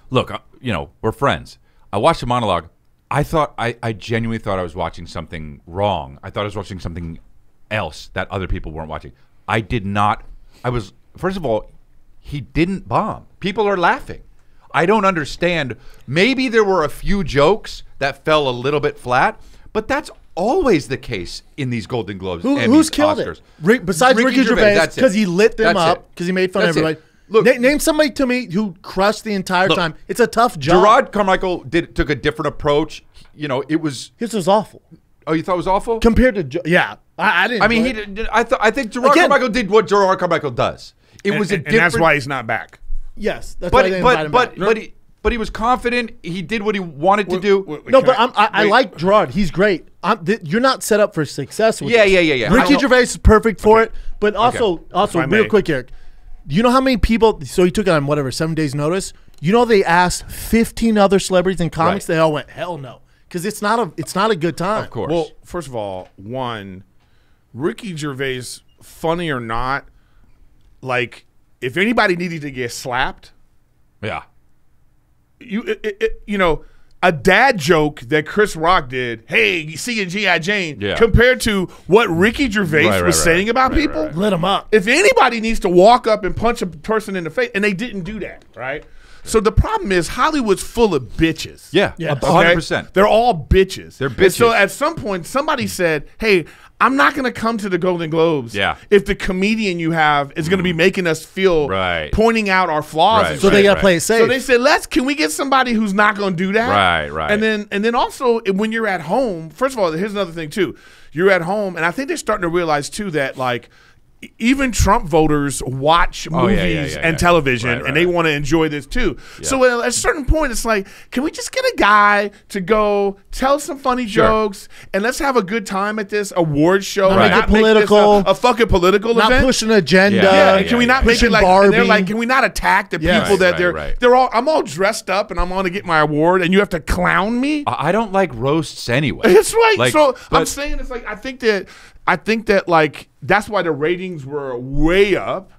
Look, uh, you know, we're friends. I watched the monologue. I thought, I, I genuinely thought I was watching something wrong. I thought I was watching something else that other people weren't watching. I did not. I was, first of all, he didn't bomb. People are laughing. I don't understand. Maybe there were a few jokes that fell a little bit flat, but that's always the case in these Golden Globes. Who, Emmys, who's killed Oscars. it? Rick, besides Ricky, Ricky Gervais, because he lit them That's up, because he made fun That's of it. everybody. Look- Na- name somebody to me who crushed the entire Look, time. It's a tough job. Jerrod Carmichael did took a different approach. You know, it was. His was awful Oh, you thought it was awful? compared to. Yeah, I, I didn't. I mean, he. Did, I thought. I think Jerrod Again- Carmichael did what Jerrod Carmichael does. It And, was a and, and that's why he's not back. Yes, that's why But they didn't but him but back. but he but he was confident. He did what he wanted to do. Wait, wait, no, but I'm, I, I like Jerrod. He's great. I'm, th- you're not set up for success. With Yeah, this. yeah, yeah, yeah. Ricky Gervais is perfect for it. But also, also, If real may. quick, Eric. You know how many people? So he took it on whatever seven days notice. You know they asked 15 other celebrities and comics. Right. They all went hell no because it's not a it's not a good time. Of course. Well, first of all, one, Ricky Gervais, funny or not, like if anybody needed to get slapped, yeah. you it, it- it- you know a dad joke that Chris Rock did. Hey, you see a GI Jane Yeah. compared to what Ricky Gervais Right, right, was right, saying about right, people. right, Lit him up. If anybody needs to walk up and punch a person in the face, and they didn't do that, right? So the problem is Hollywood's full of bitches. Yeah, Yeah. a hundred percent. They're all bitches. They're And so at some point, somebody said, "Hey, I'm not going to come to the Golden Globes. Yeah. if the comedian you have is going to be mm. making us feel Right. pointing out our flaws. Right, and So they got to right. play it safe. So they said, "Let's can we get somebody who's not going to do that?" Right, right. And then and then also when you're at home, first of all, here's another thing too. You're at home, and I think they're starting to realize too that like. Even Trump voters watch Oh, movies yeah, yeah, yeah, and television, Right, right, and they right. want to enjoy this too. So at a certain point, it's like, can we just get a guy to go tell some funny Sure. jokes, and let's have a good time at this award show, Not make it not make political. a, a fucking political not event? push an agenda. Yeah, Yeah, yeah, and can we not make it like and they're like, can we not attack the people that they're right. they're all I'm all dressed up and I'm going to get my award and you have to clown me? I I don't like roasts anyway. It's right. Like, so I'm saying it's like I think that I think that like that's why the ratings were way up.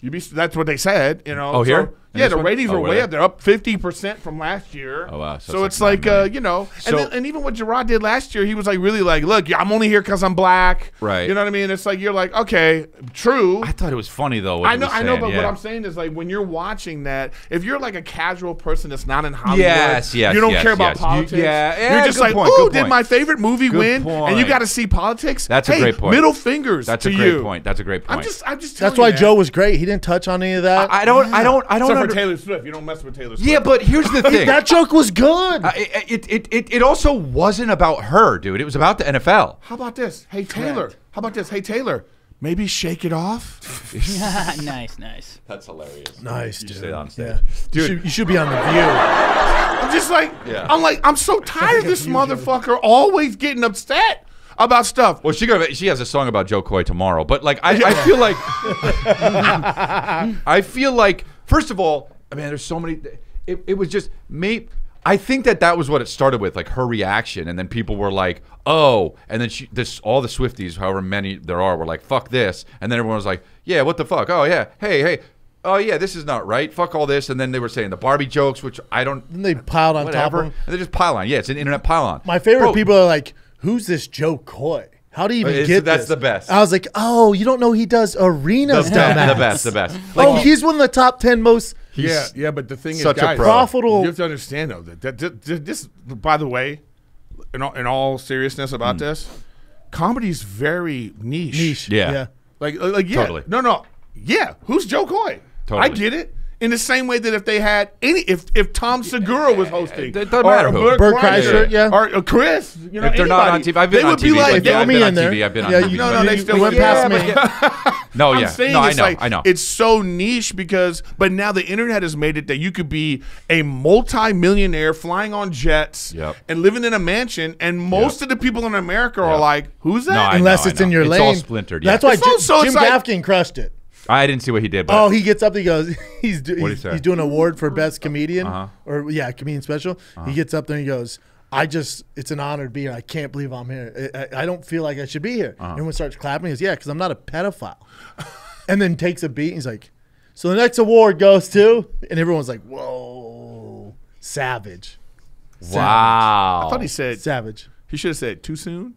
You be that's what they said, you know. Oh, So- here? In yeah, the one? ratings Oh, were were way up. They're up fifty percent from last year. Oh, wow. So So, it's it's like like, uh, you know, So- and, then, and even what Jerrod did last year, he was like really like, look, I'm only here because I'm black. Right. You know what I mean? It's like you're like, okay, true. I thought it was funny though. what I he know, was I know, saying, but what. I'm saying is like when you're watching that, if you're like a casual person that's not in Hollywood, Yes, yes, you don't yes, care about yes. You- politics. yeah, yeah, you're just like, point, oh, did point. my favorite movie Good win? And you got to see politics. That's a great point. Middle fingers. That's to a great you. point. That's a great point. I'm just, I'm just. That's telling why you, man. Joe was great. He didn't touch on any of that. I don't. I don't. I don't. Except under- for Taylor Swift, you don't mess with Taylor Swift. Yeah, but here's the thing. that joke was good. Uh, it, it, it, it, it also wasn't about her, dude. It was about the NFL. How about this? Hey Taylor. How about this? Hey Taylor. Maybe shake it off. nice, nice. That's hilarious. nice, You dude. say that on stage. Yeah. You, should, you should be on the View. I'm just like, Yeah. I'm like, I'm so tired of this motherfucker always getting upset about stuff. Well, she got, she has a song about Jo Koy tomorrow, but like I, I feel like I feel like first of all, I mean, there's so many. It, it was just me. I think that that was what it started with, like her reaction, and then people were like, "Oh," and then she, this, all the Swifties, however many there are, were like, "Fuck this," and then everyone was like, "Yeah, what the fuck? Oh yeah, hey, hey." Oh yeah, this is not right. Fuck all this, and then they were saying the Barbie jokes, which I don't. And they piled on top whatever, of and they just pile on. Yeah, it's an internet pile on. My favorite Bro, people are like, "Who's this Joe Coy? How do you even It's- get that's this?" the best. I was like, "Oh, you don't know he does the arenas, best, dumbass. the best, the best. oh, he's one of the top ten most yeah, yeah, but the thing is, such a guys, pro. profitable. You have to understand though that, that, that- that this, by the way, in all, in all seriousness about this, comedy's very niche. niche. Yeah. yeah. Like, uh, like yeah, Totally. no, no, yeah. Who's Jo Koy? Totally. I get it. In the same way that if they had any, if if Tom Segura was hosting, It doesn't matter who. Bert Kreischer, yeah. or uh, Chris, you know, If they're not on anybody, TV, I've been they on would TV. be like, but yeah, yeah, I've me been in on there. TV. I've been on Yeah, TV. No, no, they still went went past past me. me. No, I'm yeah, saying no, I it's know, like I know. it's so niche because, but now the internet has made it that you could be a multi-millionaire flying on jets Yep. and living in a mansion, and most of the people in America are Yep. like, "Who's that?" No, Unless know, it's in know. your It's lane. all splintered, yeah. That's why It's Jim, so it's Jim like- Gaffigan crushed it. I didn't see what he did. But Oh, he gets up. He goes. He's do, What'd he he's, he's doing an award for best comedian, Uh-huh. or yeah, comedian special. He gets up there and he goes. I just, it's an honor to be here. I can't believe I'm here. I, I, I don't feel like I should be here. Uh-huh. Everyone starts clapping. He goes, yeah, because I'm not a pedophile. and then takes a beat. And he's like, so the next award goes to, and everyone's like, whoa, savage, wow. I thought he said savage. he should have said too soon.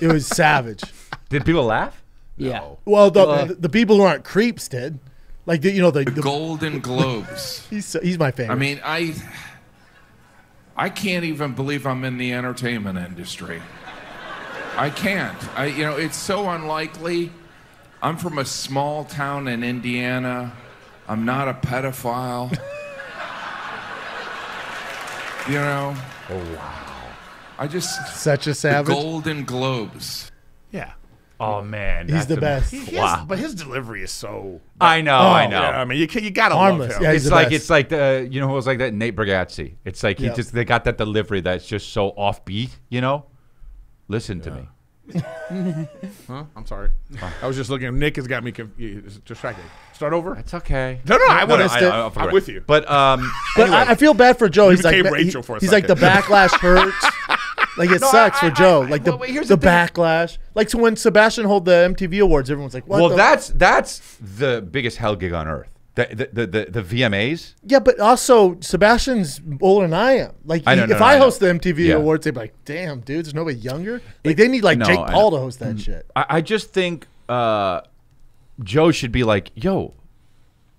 It was savage. Did people laugh? Yeah. Well, the, the the people who aren't creeps did, like the, you know the, the Golden Globes. he's he's my favorite. I mean, I I can't even believe I'm in the entertainment industry. I can't. I you know, it's so unlikely. I'm from a small town in Indiana. I'm not a pedophile. you know? Oh wow. I just such a savage. Golden Globes. yeah, Oh man, He's the a- best. He- he Wow. has- but his delivery is so. I know, I Oh, know. Yeah, I mean, you can, you gotta Harmless. love him. Yeah, it's like best. it's like the you know who was like that Nate Bargatze. It's like he Yeah. just they got that delivery that's just so offbeat. You know, listen to me. Huh? I'm sorry. I was just looking. Nick has got me conf- distracted. Start over. It's okay. No, no, I want missed to. it. I'll forget. I'm with you. But um, But I, I feel bad for Joe. He's like became he- Rachel for a he's like the backlash hurts. Like it No, sucks I- for Joe. I- I- like the, well, here's the, the backlash. Like so when Sebastian hold the MTV awards, everyone's like, "What?" well, the? that's that's the biggest hell gig on earth. The the the, the, the VMAs. yeah, but also Sebastian's older than I am. Like I know, he- no, if no, I I know. host the MTV Yeah. awards, they'd be like, "Damn, dude, there's nobody younger." Like they need like No, Jake I Paul know. to host that shit. I, I just think uh, Joe should be like, yo,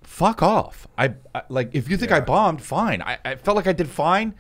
fuck off. I, I like if you think I bombed, fine. I, I felt like I did fine.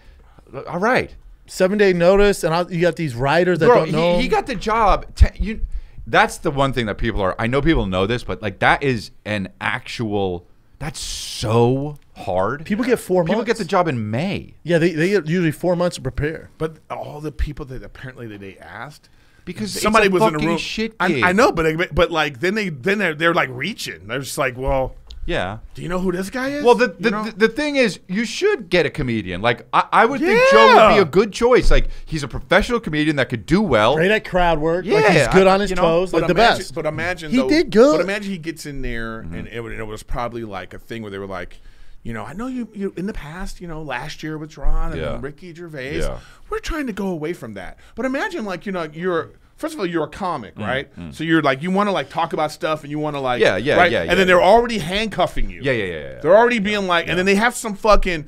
All right, Seven day notice, and I'll, you got these writers that bro. don't know. He, he got the job. Te- you. That's the one thing that people are. I know people know this, but like that is an actual. That's so hard. People get four People months. get the job in May yeah, they, they get usually four months to prepare. But all the people that apparently that they asked, because somebody it's a was in a room. Shit I. I know, but but like then they then they're, they're like reaching. They're just like, well, Yeah. do you know who this guy is? Well, the You the, know? the the thing is, you should get a comedian. Like I, I would think Joe would be a good choice. Like he's a professional comedian that could do well. Great at crowd work. like Yeah, he's good I- on his you know, toes, But like the imagine, best. But imagine He though- did good. But imagine he gets in there Mm-hmm. and it, would- it was probably like a thing where they were like, you know, I know you, you in the past, you know, last year with Ron and Yeah. Ricky Gervais, Yeah. we're trying to go away from that. But imagine like you know you're. First of all, you're a comic, Mm, right? So you're like you want to like talk about stuff, and you want to like Yeah, yeah, right? yeah, And yeah, then they're already handcuffing you. Yeah, yeah, yeah, yeah. They're already being like, and then they have some fucking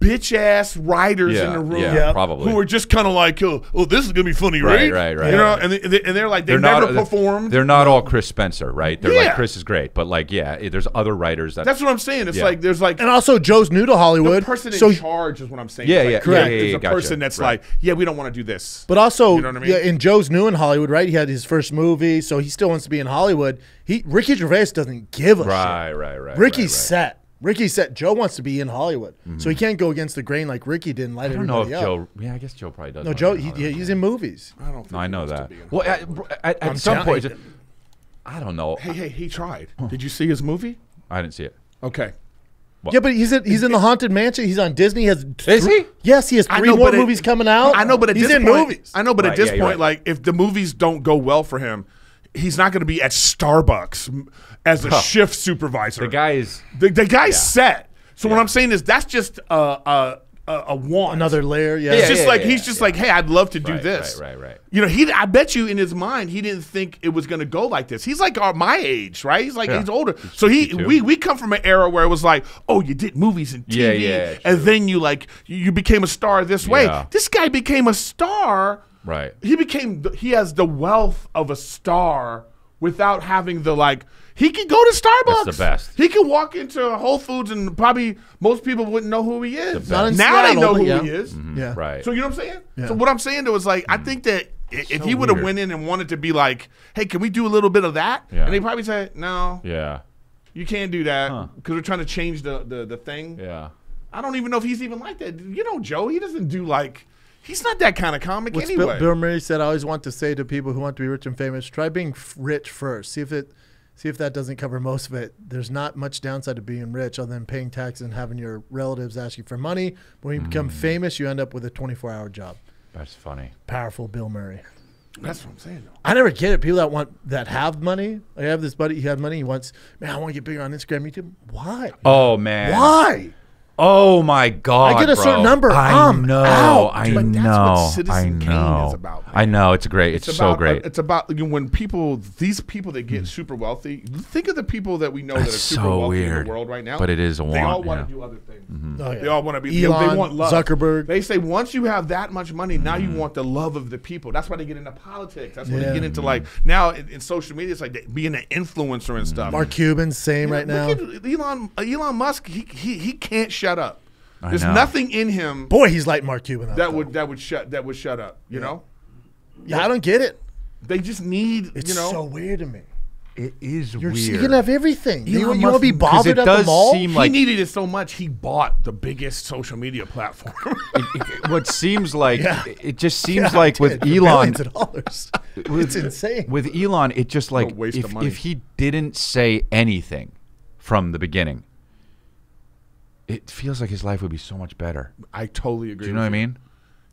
bitch ass writers Yeah, in the room, yeah, Yeah. probably. who are just kind of like, oh, oh, this is gonna be funny, Right, right? right, right, You know, and they, and they're like, they They're never not performed. They're not all Chris Spencer, right? They're Yeah. like Chris is great, but like yeah, eh, there's other writers that. That's what I'm saying. It's Yeah. like there's like and also, Joe's new to Hollywood. the Hollywood. person in so, charge is what I'm saying. Yeah, It's like, yeah, Correct. yeah, yeah, There's a gotcha. person that's Right. like, yeah, we don't want to do this. but also, You know what I mean? yeah, and Joe's new in Hollywood, right? He had his first movie, so he still wants to be in Hollywood. He Ricky Gervais doesn't give a right, shit. right, right. Ricky's right, right. set. Ricky's said Joe wants to be in Hollywood, so he mm-hmm. can't go against the grain like Ricky did and light I don't know if everybody up. Joe. Yeah, I guess Joe probably does. No, Joe, he, Hollywood. he's in movies. I don't. Think No, I know wants to that. be in Well, at, at, at some point, I don't know. hey, hey, he tried. Did you see his movie? I didn't see it. Okay. Yeah, but he's in, he's in the haunted mansion. He's on Disney. He has Is he? Yes, he has three know, more but it- movies coming out. I know, but at he's this in point, movies. I know, but Right, at this yeah, point, right. like if the movies don't go well for him, he's not going to be at Starbucks as a Huh. shift supervisor. The guy is. the, the guy's Yeah. set. So what I'm saying is that's just a a a, a want. Another layer. Yeah, It's Yeah, just yeah, like yeah, he's just yeah. like, hey, I'd love to do Right, this. right, right, right. You know, he. I bet you in his mind he didn't think it was going to go like this. He's like our, my age, right? He's like Yeah. he's older. So he 52. we we come from an era where it was like, oh, you did movies and TV, Yeah, yeah, and then you like you- you became a star this way. Yeah. This guy became a star. Right. He became. He has the wealth of a star without having the like. He can go to Starbucks. That's the best. He can walk into Whole Foods and probably most people wouldn't know who he is. Not in now they know who yeah. he is. yeah. Mm-hmm. Right. So you know what I'm saying? Yeah. So what I'm saying though is like I think that i- if he would have went in and wanted to be like, hey, can we do a little bit of that? Yeah. And they probably said, no, yeah. you can't do that Huh. because we're trying to change the the, the thing. Yeah. I don't even know if he's even like that. You know, Joe, he doesn't do like he's not that kind of comic What's anyway. Bill, Bill Murray said, I always want to say to people who want to be rich and famous, try being f- rich first. See if it, see if that doesn't cover most of it. There's not much downside to being rich other than paying taxes and having your relatives ask you for money. But when you become Mm. famous, you end up with a 24 hour job. That's funny. Powerful Bill Murray. That's what I'm saying though. I never get it. People that want that have money. I have this buddy. He had money. He wants, man, I want to get bigger on Instagram, YouTube. Why? Oh man. Why? Oh my god. I get a certain number, I I'm know. out. I But that's what know. Citizen I Kane know. is about, man. I know. It's great. It's, so about, uh, great. It's about you know, when people, these people that get hmm. super wealthy. Think of the people that we know that are super so wealthy in weird. the world right now. But it is a They all want, want yeah. to do other things. Mm-hmm. Oh, yeah. They all want to be. Elon, they want love. Zuckerberg. They say once you have that much money, now Mm-hmm. you want the love of the people. That's why they get into politics. That's why Yeah. they get into like now in, in social media. It's like they- being an influencer and mm-hmm. stuff. Mark Cuban's same You know, right now. look at Elon Elon Musk. He he he can't shut up. I There's know. nothing in him Boy, he's like Mark Cuban. up, that though. would that would shut that would shut up. You know, Yeah, I don't get it. they just need It's you know. so weird to me. it is You're, weird. you can have everything. You, Elon you want to be bothered at the mall? seem he needed it so much he bought the biggest social media platform. it- it- what seems like Yeah. it- it just seems Yeah, like with Elon millions of dollars. it's insane. with Elon it just like waste if, of money. if he didn't say anything from the beginning it feels like his life would be so much better. I totally agree. Do you know what I mean?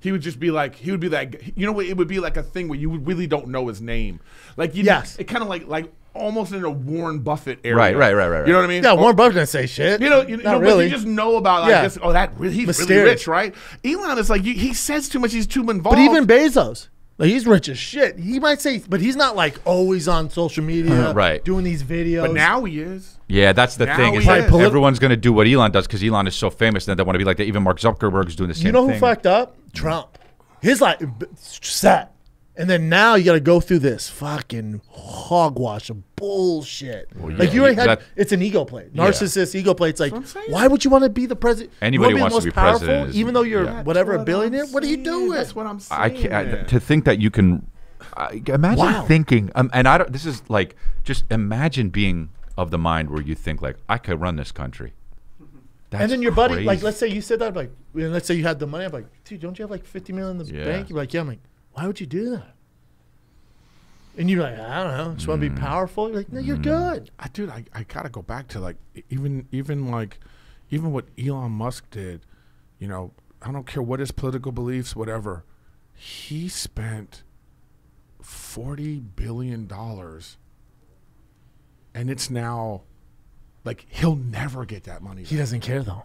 He would just be like, he would be like, you know what? It would be like a thing where you would really don't know his name. Like, you Yes. it kind of like, like almost in a Warren Buffett area. Right, right, right, right, You know what I mean? yeah, Or- Warren Buffett didn't say shit. You know, you, Not know, really. you just know about like Yeah. this. Oh, that really, he's really rich, right? Elon is like he says too much. He's too involved. but even Bezos, like he's rich as shit. He might say, but he's not like always on social media, Uh, right. Doing these videos. but now he is. Yeah, that's the Now thing. Is he that is. Polit- everyone's going to do what Elon does because Elon is so famous, and they want to be like that. Even Mark Zuckerberg is doing the same thing. you know who thing. fucked up? Trump. His like set. And then now you got to go through this fucking hogwash of bullshit. Well, like you already had, that- it's an ego play, narcissist ego play. It's like, what I'm saying. why would you want to be the president? Anybody wants to be powerful, president even though you're Yeah. whatever a billionaire. What are you saying. doing? That's what I'm saying. I can't I, to think that you can. I, imagine Wow. thinking, um, and I don't. This is like just imagine being of the mind where you think like I could run this country. That's and then your buddy, like, let's say you said that, like, let's say you had the money. I'm like, dude, don't you have like 50 million in the Yeah. bank? You're like, yeah. I'm like, why would you do that? And you're like, I don't know, just want to Mm. be powerful. You're like, no, you're good. I, dude, I, I gotta go back to like even even like even what Elon Musk did. You know, I don't care what his political beliefs, whatever. He spent forty billion dollars, and it's now like he'll never get that money. He back. doesn't care though.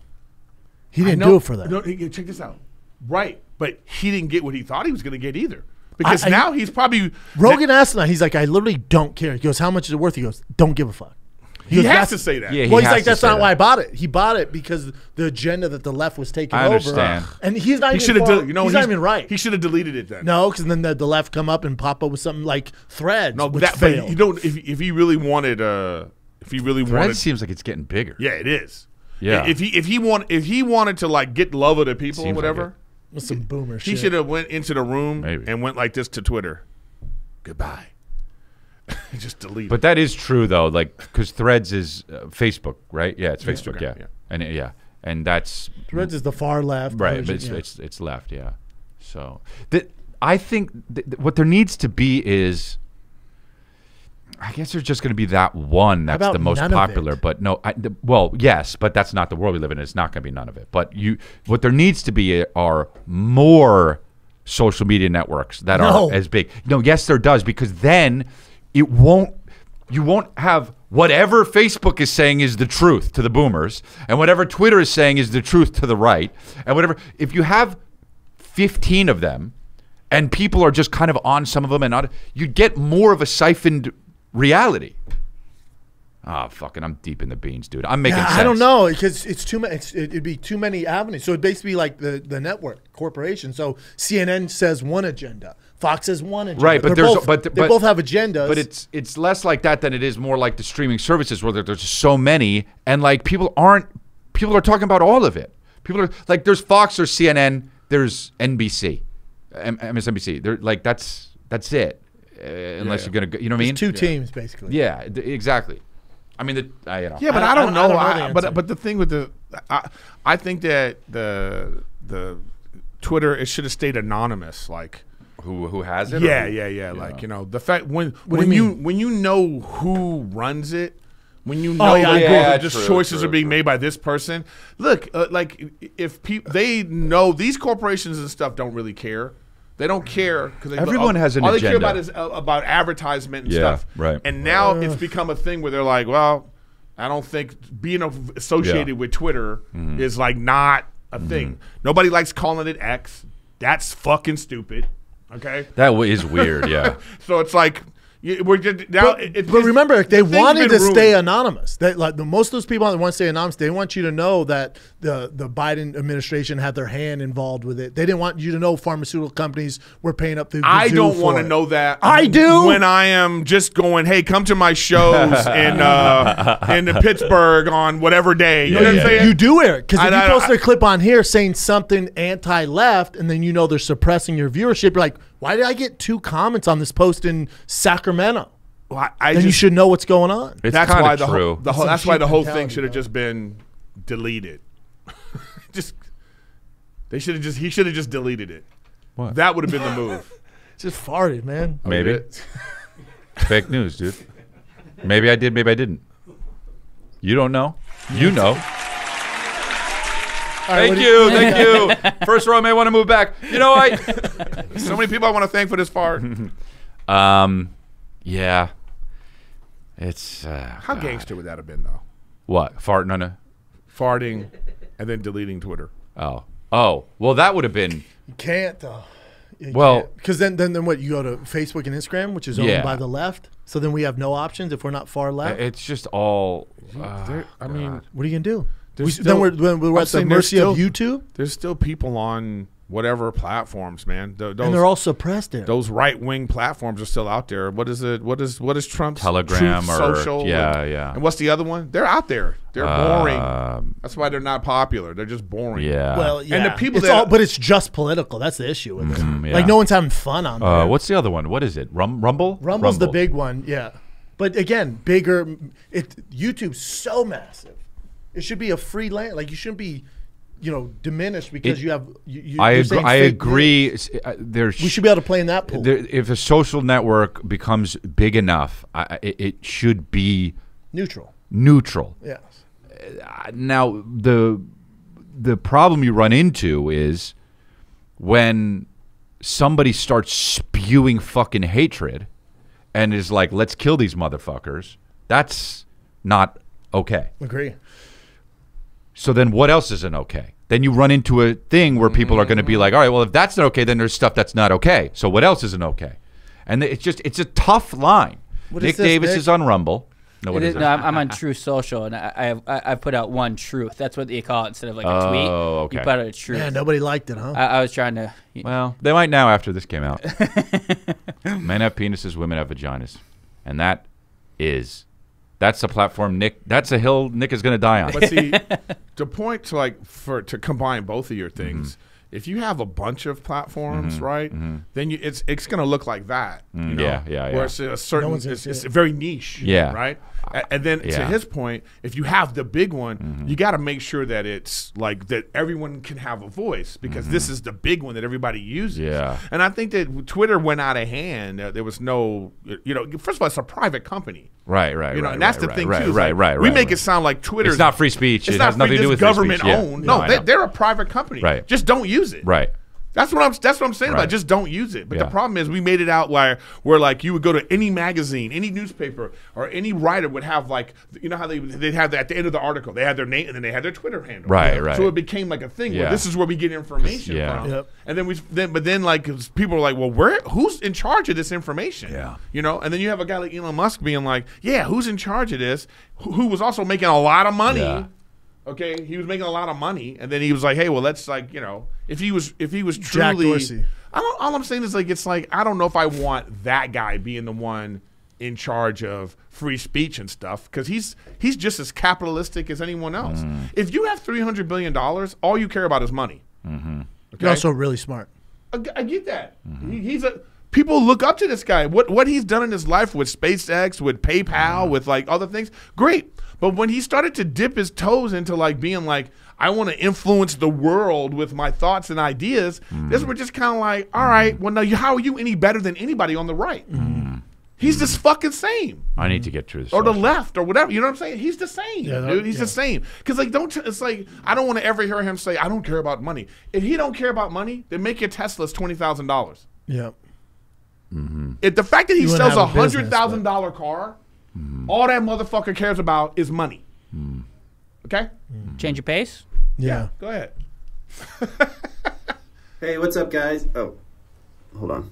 He didn't know- do it for that. No, check this out. Right, but he didn't get what he thought he was going to get either. Because I- now he's probably Rogan asked him that. He's like, I literally don't care. He goes, how much is it worth? He goes, don't give a fuck. He, goes, has to say that. Yeah, he well, he's like, that's not that. why I bought it. He bought it because the agenda that the left was taking I over. And he's not He even should have. De- you know, he's he's not even right. He should have deleted it then. no, because then the, the left come up and pop up with something like threads, no, which that. failed. But you don't. If if he really wanted, uh, if he really Threads wanted, seems like it's getting bigger. yeah, it is. Yeah. If he if he want if he wanted to like get love of the people or Seems like whatever, with some boomer he shit. should have went into the room Maybe. and went like this to Twitter. Goodbye. Just delete. But that is true though, like because Threads is uh, Facebook, right? Yeah, it's Facebook. Instagram, Yeah, yeah. and it- yeah, and that's Threads is the far left. right. version, But it's, yeah. it's it's left. Yeah. So the, I think th- th- what there needs to be is. I guess there's just going to be that one that's the most popular, but no, I, the, well, yes, but that's not the world we live in. It's not going to be none of it. But you, what there needs to be are more social media networks that No. are as big. No, yes, there does because then it won't. You won't have whatever Facebook is saying is the truth to the boomers, and whatever Twitter is saying is the truth to the right, and whatever. If you have 15 of them and people are just kind of on some of them and not you get more of a siphoned reality oh fucking i'm deep in the beans dude i'm making Yeah, sense I don't know because it's too many. It's, it'd be too many avenues. So it'd basically be like the the network corporation. So CNN says one agenda, Fox says one agenda. Right, but They're there's- both, but- they both have agendas. but it's it's less like that than it is more like the streaming services where there- there's so many and like people aren't people are talking about all of it people are like there's fox or cnn there's nbc msnbc they're like that's that's it uh, unless you're gonna go you know what i mean two teams basically. yeah d- exactly i mean the I, you know Yeah, but I- I, I don't don't- know. I don't know I- but but the thing with the, I, I think that the the Twitter it should have stayed anonymous. Like who who has it or yeah, who- yeah, yeah. Like you know the fact when do when you you, when you know who runs it. When you know yeah, I like, agree. oh, Yeah, just true, choices true, are being true. made by this person. Look, uh, like if people they know these corporations and stuff don't really care. They don't care because Everyone all, has an all they care about is uh, about advertisement and Yeah, stuff. right. And now it's become a thing where they're like, well, I don't think being associated Yeah. with Twitter Mm-hmm. is like not a thing. Nobody likes calling it X. That's fucking stupid. Okay, That is weird yeah so it's like you- we're just now. But, it, but remember, they the wanted been to stay anonymous. They, like the, most of those people that want to stay anonymous, they want you to know that the the Biden administration had their hand involved with it. They didn't want you to know pharmaceutical companies were paying up the. I don't want to know that. I do. when I am just going. Hey, come to my shows in uh, in Pittsburgh on whatever day. You know what I'm yeah, saying? You do, Eric, because I- if you post a clip on here saying something anti-left, and then you know they're suppressing your viewership, you're like, why did I get two comments on this post in Sacramento? Well, I, I Then you should know what's going on. it's that's why the true whole, the whole that's why the whole thing should have just been deleted. just they should have just he should have just deleted it. What? That would have been the move. Just farted, man. Oh, maybe fake news dude maybe i did maybe i didn't you don't know you know All right, Thank what you, thank you. First row may want to move back. You know what? so many people I want to thank for this part. Um, yeah, it's uh, How gangster would that have been though? what farting on a. Farting and then deleting Twitter. Oh, oh. Well, that would have been. You can't though. You Well- because then, then then what? You go to Facebook and Instagram, which is owned Yeah. by the left. So then we have no options if we're not far left. It's just all. uh, There- I mean, what are you gonna do? We, There's then we're, then we're at the saying there's mercy of YouTube. there's still people on whatever platforms, man. Th- those, and they're all suppressed there. those right wing platforms are still out there. What is it? What is what is Trump's Telegram Truth or- social? yeah, and, yeah. And what's the other one? They're out there. They're boring. Um, That's why they're not popular. They're just boring. yeah. well, yeah. And the people it's that- all, but it's just political. That's the issue with it. Mm, yeah. Like no one's having fun on there. uh, what's the other one? What is it? Rum, Rumble. Rumble's the big one, yeah. But again, bigger. It YouTube's so massive. It should be a free land. Like you shouldn't be, you know, diminished because It- you have. You, you, I agree. I agree. uh, There's We should be able to play in that pool. there, if a social network becomes big enough, I- it, it should be Neutral. neutral. Yes. Uh, now the the problem you run into is when somebody starts spewing fucking hatred and is like, "Let's kill these motherfuckers." That's not okay. Agree. So then what else isn't okay? Then you run into a thing where people are going to be like, all right, well, if that's not okay, then there's stuff that's not okay. So what else isn't okay? And it's just, it's a tough line. What is Nick this, Davis Nick? is on Rumble. No, what It is is- no, I'm, I'm on Truth Social, and I, I have I, I've put out one truth. That's what you call it instead of like a tweet. Oh, okay. You put out a truth. Yeah, nobody liked it, huh? I, I was trying to. Well, they might now after this came out. Men have penises, women have vaginas. And that is, that's a platform Nick, that's a hill Nick is going to die on. But see, to point to like for to combine both of your things, Mm-hmm. if you have a bunch of platforms, right, then you, it's it's going to look like that. you Mm, know, yeah, yeah, yeah. Where it's a certain, one's gonna it's, see it's very niche. Yeah. right. And then to Yeah. Mm-hmm. his point, if you have the big one, you got to make sure that it's like that everyone can have a voice because this is the big one that everybody uses. Mm-hmm. Yeah. And I think that Twitter went out of hand. Uh, there was no, you know, first of all, it's a private company. right, right, You know, right. and that's right, the thing right, too. Right, like, right, We make right. it sound like Twitter. It's not free speech. It's It not has nothing to do with free government speech. Yeah. owned. No, No, they, they're a private company. Right. Just don't use it. Right. That's what I'm. That's what I'm saying Right. about just don't use it. But the problem is we made it out where where like you would go to any magazine, any newspaper, or any writer would have like you know how they they'd have the, at the end of the article they had their name and then they had their Twitter handle. Right, right. So it became like a thing Yeah. where this is where we get information Yeah. from. Yep. And then we then but then like people are like, well, where who's in charge of this information? Yeah. You know, and then you have a guy like Elon Musk being like, yeah, who's in charge of this? Who, who was also making a lot of money. Okay, he was making a lot of money, and then he was like, "Hey, well, let's like, you know, if he was, if he was Jack truly, Dorsey. I don't. All I'm saying is like, it's like I don't know if I want that guy being the one in charge of free speech and stuff because he's he's just as capitalistic as anyone else. Mm. If you have 300 billion dollars, all you care about is money. Mm-hmm. You're also really smart. I, I get that. He, he's a people look up to this guy. What what he's done in his life with SpaceX, with PayPal, with like other things, great. But when he started to dip his toes into like being like, I want to influence the world with my thoughts and ideas, this mm. were just kind of like, all right, well, now you, how are you any better than anybody on the right? Mm. He's mm. just fucking same I need to get to this. or the left or whatever. You know what I'm saying? He's the same, Yeah, that- dude. He's yeah. the same. Because like, don't. It's like I don't want to ever hear him say, "I don't care about money." If he don't care about money, then make your Teslas twenty thousand dollars. Yeah. Mm-hmm. If the fact that he You sells a have a business, hundred thousand dollar car, all that motherfucker cares about is money. Okay, Change your pace. Yeah. go ahead. Hey, what's up, guys? Oh, hold on.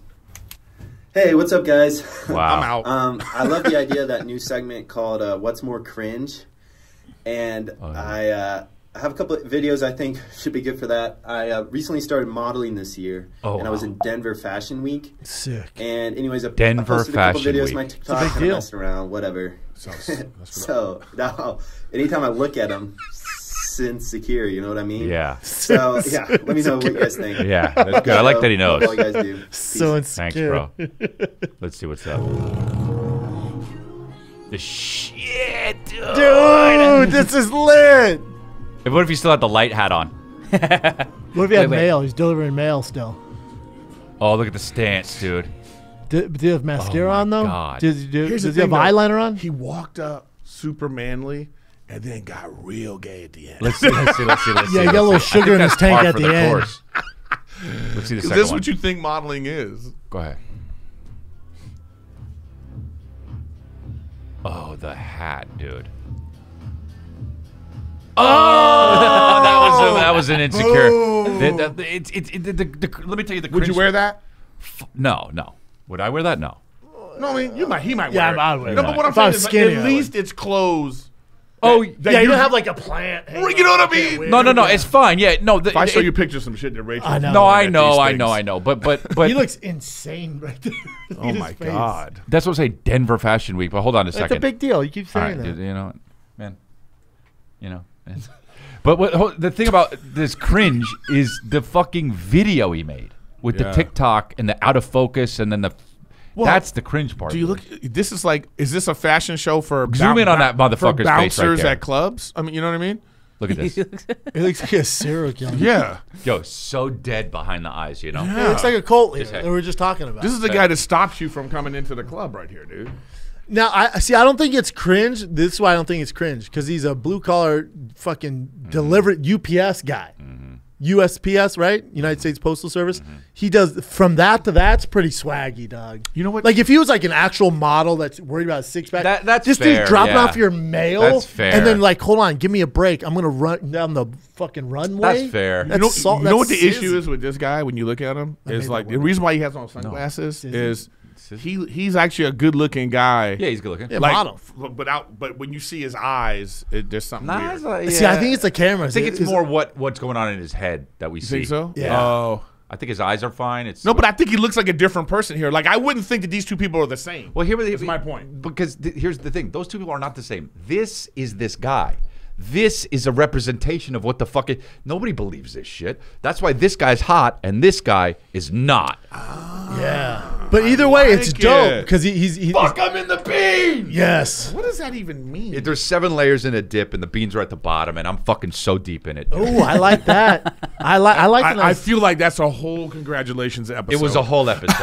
Hey, what's up, guys? Wow. I'm out. Um, I love the idea of that new segment called uh, "What's More Cringe," and I, uh, I have a couple of videos I think should be good for that. I uh, recently started modeling this year, Oh, and I was in Denver Fashion Week. Sick. And anyways, I, Denver I posted a couple Fashion videos Week. on my a TikTok, big kind deal. messing around, whatever. Sounds- that's So now, anytime I look at them, it's insecure. You know what I mean? Yeah. So yeah, let me know what you guys think. Yeah, that's good. I like that he knows. All you guys do. Peace. So Thanks, bro. Let's see what's up. The shit, dude. Dude, this is lit. What if he still had the light hat on? What if he had Wait, wait. mail? He's delivering mail still. Oh, look at the stance, dude. Did, did he have mascara oh my on though? God. Did, did, Here's does the he have though. eyeliner on? He walked up super manly, and then got real gay at the end. Let's see. Let's see. Let's see. Let's Yeah, see. he got a little see. Sugar in his tank at for the end. course. Let's see the Is second this one. what you think modeling is? Go ahead. Oh, the hat, dude. Oh, that was a, oh! that was an insecure. The- the- it's it's it, the, the, the- let me tell you the. Would you cringe- wear that? No, no. Would I wear that? No. No, I mean you might. He might Yeah, wear. I it. would wear No, that. but what I'm If I saying was is, like, skinny, I at would. least its clothes Oh, that yeah, you you- don't have like a plant. hanging You know what I off. mean? no, no, no. It's fine. Yeah, no. The, If I show it- you pictures of some shit that Rachel. I know. No, I at know, these I things. know, I know. But but but He looks insane right there. Oh Look Oh at his my face. god. that's what I say. Denver Fashion Week. But hold on a second. It's second. a big deal. You keep All saying that. dude, you know, what, man. You know. Man. But what, the thing about this cringe is the fucking video he made with Yeah. the TikTok and the out of focus and then the. Well, that's the cringe part. Do you look? This is like, is this a fashion show for Zoom in on that for motherfucker's face right bouncers there. at clubs? I mean, you know what I mean? Look at this. He looks like a serial killer. Yeah. Yo, so dead behind the eyes. You know. He looks like a cult leader that we were just talking about. This is the guy that stops you from coming into the club right here, dude. Now, I see. I don't think it's cringe. This is why I don't think it's cringe because he's a blue collar fucking Mm-hmm. delivered UPS guy, USPS, right? United States Postal Service. Mm-hmm. He does from that to that's pretty swaggy, dog. You know what? Like if he was like an actual model that's worried about a six pack, That- that's this fair, dude's dropping yeah. off your mail. That's fair. And then like, hold on, give me a break. I'm gonna run down the fucking runway. That's fair. That's you know, salt- you know what that's the issue is with this guy when you look at him made is like the word. reason why he has on sunglasses Sizzy. is he he's actually a good looking guy. Yeah, he's good looking. Yeah, like, model. f- but out, but when you see his eyes, it, there's something Nah, weird. it's like- See, I think it's the camera. I think it's more what what's going on in his head that we you see. think so? Yeah. Oh. I think his eyes are fine. It's No, but I think he looks like a different person here. Like I wouldn't think that these two people are the same. Well, here is my point. Because th- here's the thing: those two people are not the same. This is this guy. This is a representation of what the fuck. It, nobody believes this shit. That's why this guy's hot and this guy is not. Ah. Yeah. But either way, it's like dope because he, he's, he's Fuck, I'm in the bean. yes. What does that even mean? There's seven layers in a dip, and the beans are at the bottom, and I'm fucking so deep in it. Oh, I like that. I like. I like. the I, I feel like that's a whole congratulations episode. It was a whole episode.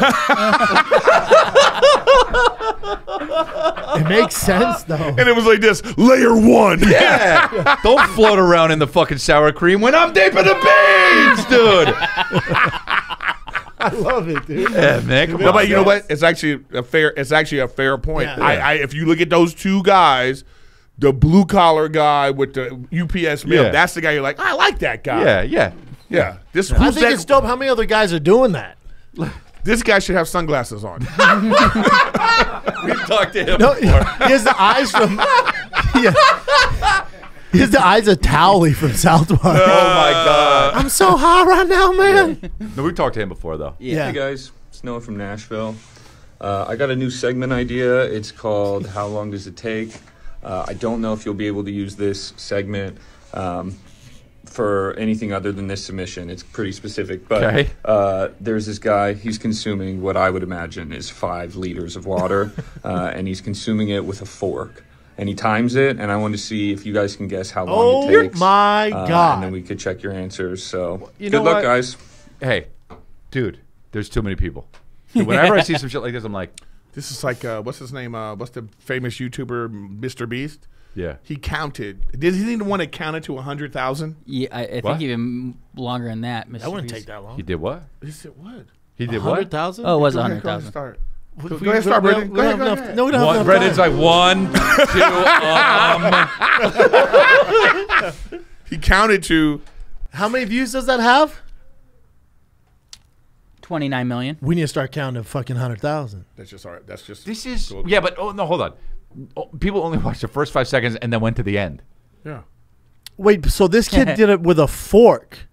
it makes sense though. and it was like this layer one. yeah. Don't float around in the fucking sour cream when I'm deep in the beans, dude. I love it, dude. Yeah, man. Come No, on. but you know what? It's actually a fair. It's actually a fair point. Yeah. I, I, if you look at those two guys, the blue collar guy with the UPS mail, Yeah. that's the guy you're like, I like that guy. Yeah, yeah. yeah. This I think that- it's dope. How many other guys are doing that? This guy should have sunglasses on. We've talked to him. No, he has the eyes from. yeah. He has the eyes of Towelie from South Park. Oh my god. I'm so hot right now, man. No, we've talked to him before though. Yeah. Hey guys, it's Noah from Nashville. Uh, I got a new segment idea. It's called How Long Does It Take? Uh, I don't know if you'll be able to use this segment um, for anything other than this submission. It's pretty specific. But Okay. uh, there's this guy, he's consuming what I would imagine is five liters of water, uh, and he's consuming it with a fork. And he times it, and I want to see if you guys can guess how long Oh it takes. Oh my Uh, God. And then we could check your answers. So You good luck, what? guys. Hey, dude, there's too many people. Dude, whenever I see some shit like this, I'm like, this is like uh, what's his name? Uh, what's the famous YouTuber Mr. Beast? yeah. He counted. Did he the one that counted to hundred thousand? Yeah, I, I think What? even longer than that. Mr. Beast. That wouldn't Beast. take that long. He did what? He said what? He did Hundred what? thousand. Oh, it was Go a ahead, hundred go start. We- Go we- ahead, start, we- we- Brendan. we Go ahead, go ahead. No, we don't have One, enough Brendan's time. like one, two, um. He counted to. How many views does that have? Twenty-nine million. We need to start counting fucking hundred thousand. That's just all right. That's just. This is yeah, but oh no, hold on. Oh, people only watched the first five seconds and then went to the end. Yeah. Wait, so this kid did it with a fork,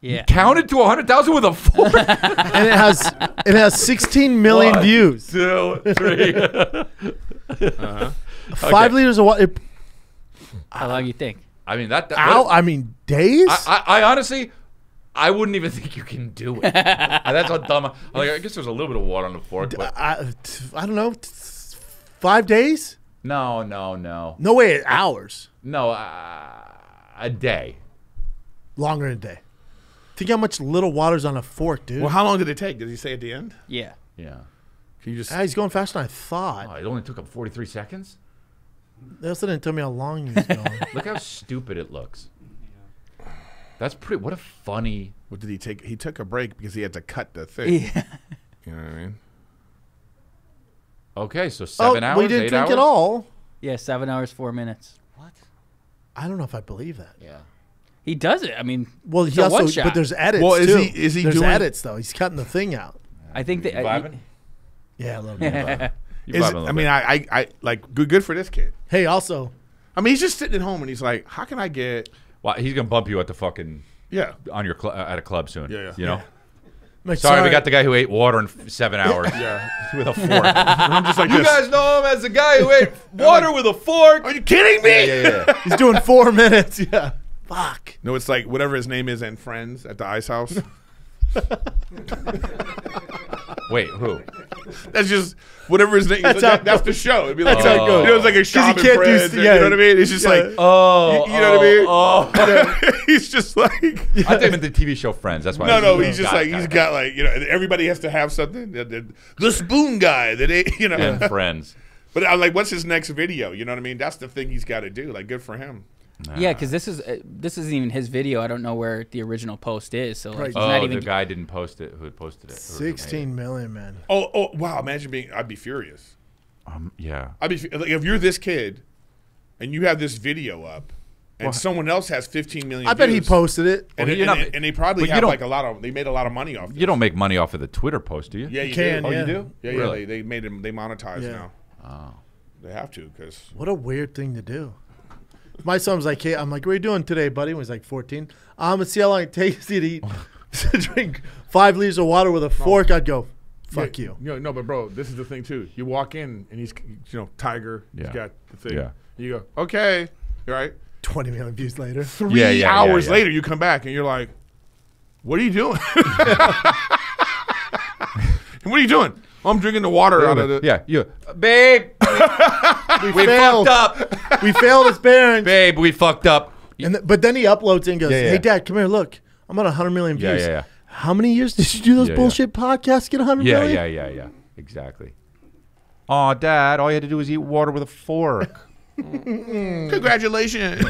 Yeah. Counted to hundred thousand with a fork. and it has it has sixteen million One, views. Two, three. Five liters of water. It, How long you think? I mean that. that ow, I mean days. I, I, I honestly, I wouldn't even think you can do it. That's how dumb. I, I'm like, I guess there's a little bit of water on the fork, but I, t- I don't know. Five days? no, no, no, No way. Hours. no. Uh, a day. Longer than a day. Think how much little water's on a fork, dude. Well, how long did it take? Did he say at the end? Yeah. Yeah. Can you just? Ah, he's going faster than I thought. Oh, it only took him 43 seconds. They also didn't tell me how long he was going. Look how stupid it looks. That's pretty. What a funny. What did he take? He took a break because he had to cut the thing. Yeah. You know what I mean? Okay, so oh, seven hours, well, he didn't eight drink hours. it all. Yeah. Seven hours, four minutes. What? I don't know if I believe that. Yeah. He does it. I mean, Well, it's he also, one shot. but there's edits Well, is too. he- is he there's doing- edits though? He's cutting the thing out. I think that. You vibing? Yeah, a little bit. You Is vibing it- a little I mean, bit. I, I, I like good, good for this kid. hey, also, I mean, he's just sitting at home and he's like, "How can I get?" Well, he's gonna bump you at the fucking Yeah, on your cl- uh, at a club soon. Yeah, yeah. You know. I'm like, Sorry, we got the guy who ate water in f- seven hours yeah. with a fork. I'm just like, you this. guys know him as the guy who ate water with a fork. Are you kidding me? Yeah, yeah, yeah. He's doing four minutes. Yeah. Fuck. No, it's like whatever his name is and Friends at the Ice House. Wait, who? That's just whatever his name. That's is. That, that's the show. It'd be like, That's how it goes. you know, it's like a 'Cause he shaman can't do friends, st- yeah. You know what I mean? It's just Yeah. like, Oh, you, you know what I mean? Oh, he's just like, I thought he meant the TV show Friends. That's why. no, I no, was- he's just Got like got he's it. got like you know everybody has to have something. The, the, the spoon guy that ate, you know. and Friends. But I'm like, what's his next video? You know what I mean? That's the thing he's got to do. Like, good for him. Yeah, because this is uh, this isn't even his video. I don't know where the original post is. So like, Right. Oh, not even. the guy didn't post it. Who had posted it? Or it. 16 million, man. Oh, oh, wow! Imagine being. I'd be furious. Um, yeah. I'd be like, if you're this kid, and you have this video up, and someone else has 15 million. I bet he posted it. And, Well, and, not- and, and they probably but you have like a lot of. They made a lot of money off. This. You don't make money off of the Twitter post, do you? Yeah, you can, do. yeah. Oh, you do? Yeah, yeah. They, they made them. They monetize Yeah. now. Oh. They have to because What a weird thing to do. My son was like, hey, I'm like, what are you doing today, buddy? He was like 14. I'm going to see how long it takes you to eat, to drink five liters of water with a fork. I'd go, fuck you. No, no, but bro, this is the thing too. You walk in and he's, you know, Tiger. Yeah. He's got the thing. Yeah. You go, okay, You're right. 20 million views later. Three Yeah, yeah, yeah, hours yeah. later, you come back and you're like, "What are you doing? what are you doing? I'm drinking the water out of it. Yeah, you, babe. We, We failed. fucked up, We failed as parents. babe. We fucked up. And th- but then he uploads it and goes, Yeah, yeah. "Hey, Dad, come here. Look, I'm at 100 million Yeah, views. yeah, yeah. How many years did you do those Yeah, yeah. bullshit podcasts? Get 100 Yeah, million? yeah, yeah, yeah. Exactly. Oh, Dad, all you had to do was eat water with a fork. Congratulations.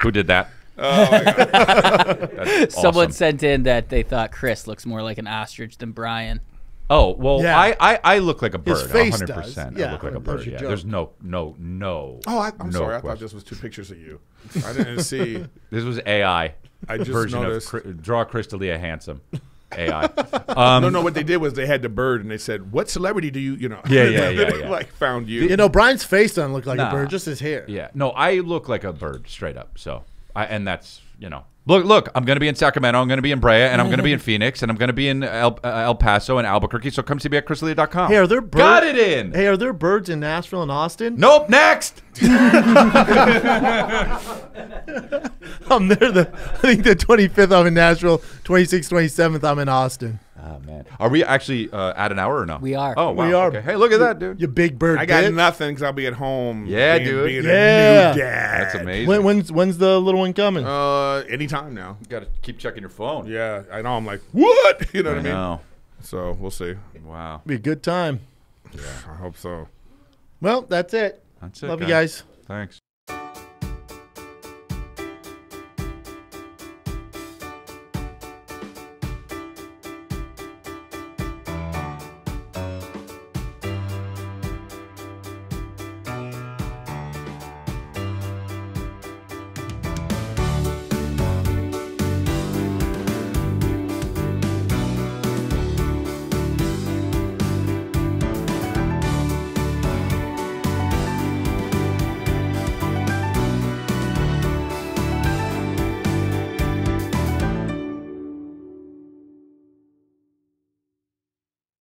Who did that? Oh my God. Someone awesome. sent in that they thought Chris looks more like an ostrich than Brian. Oh well, Yeah. I, I I look like a bird. His face 100%. does. I look like a bird. Yeah. joke. There's no no no. Oh, I, I'm no sorry. I thought this was two pictures of you. I didn't see. This was AI I just version noticed. of Cri- draw Chris D'Elia handsome. AI. Um, no, no. What they did was they had the bird and they said, "What celebrity do you, you know?" Yeah, yeah, yeah, yeah. Like found you. You know, Brian's face doesn't look like Nah. a bird, just his hair. Yeah. No, I look like a bird straight up. So, I and that's you know. Look, look. I'm going to be in Sacramento. I'm going to be in Brea, and I'm going to be in Phoenix, and I'm going to be in El, uh, El Paso and Albuquerque. So come see me at chrisdelia.com. Hey, are there birds? Got it in. Hey, are there birds in Nashville and Austin? Nope. Next. I'm there. The I think the 25th I'm in Nashville. 26th, 27th I'm in Austin. Oh man. Are we actually uh, at an hour or no? We are. Oh, wow. We are. Okay. Hey, look at that, dude. You big bird. I got bitch. nothing because I'll be at home. Yeah, being, dude. Being Yeah. a new dad. That's amazing. When, when's when's the little one coming? Uh, anytime now. you got to keep checking your phone. Yeah, I know. I'm like, what? You know I what I mean? know. So we'll see. Wow. Be a good time. Yeah, I hope so. Well, that's it. That's it. Love you guys. guys. Thanks.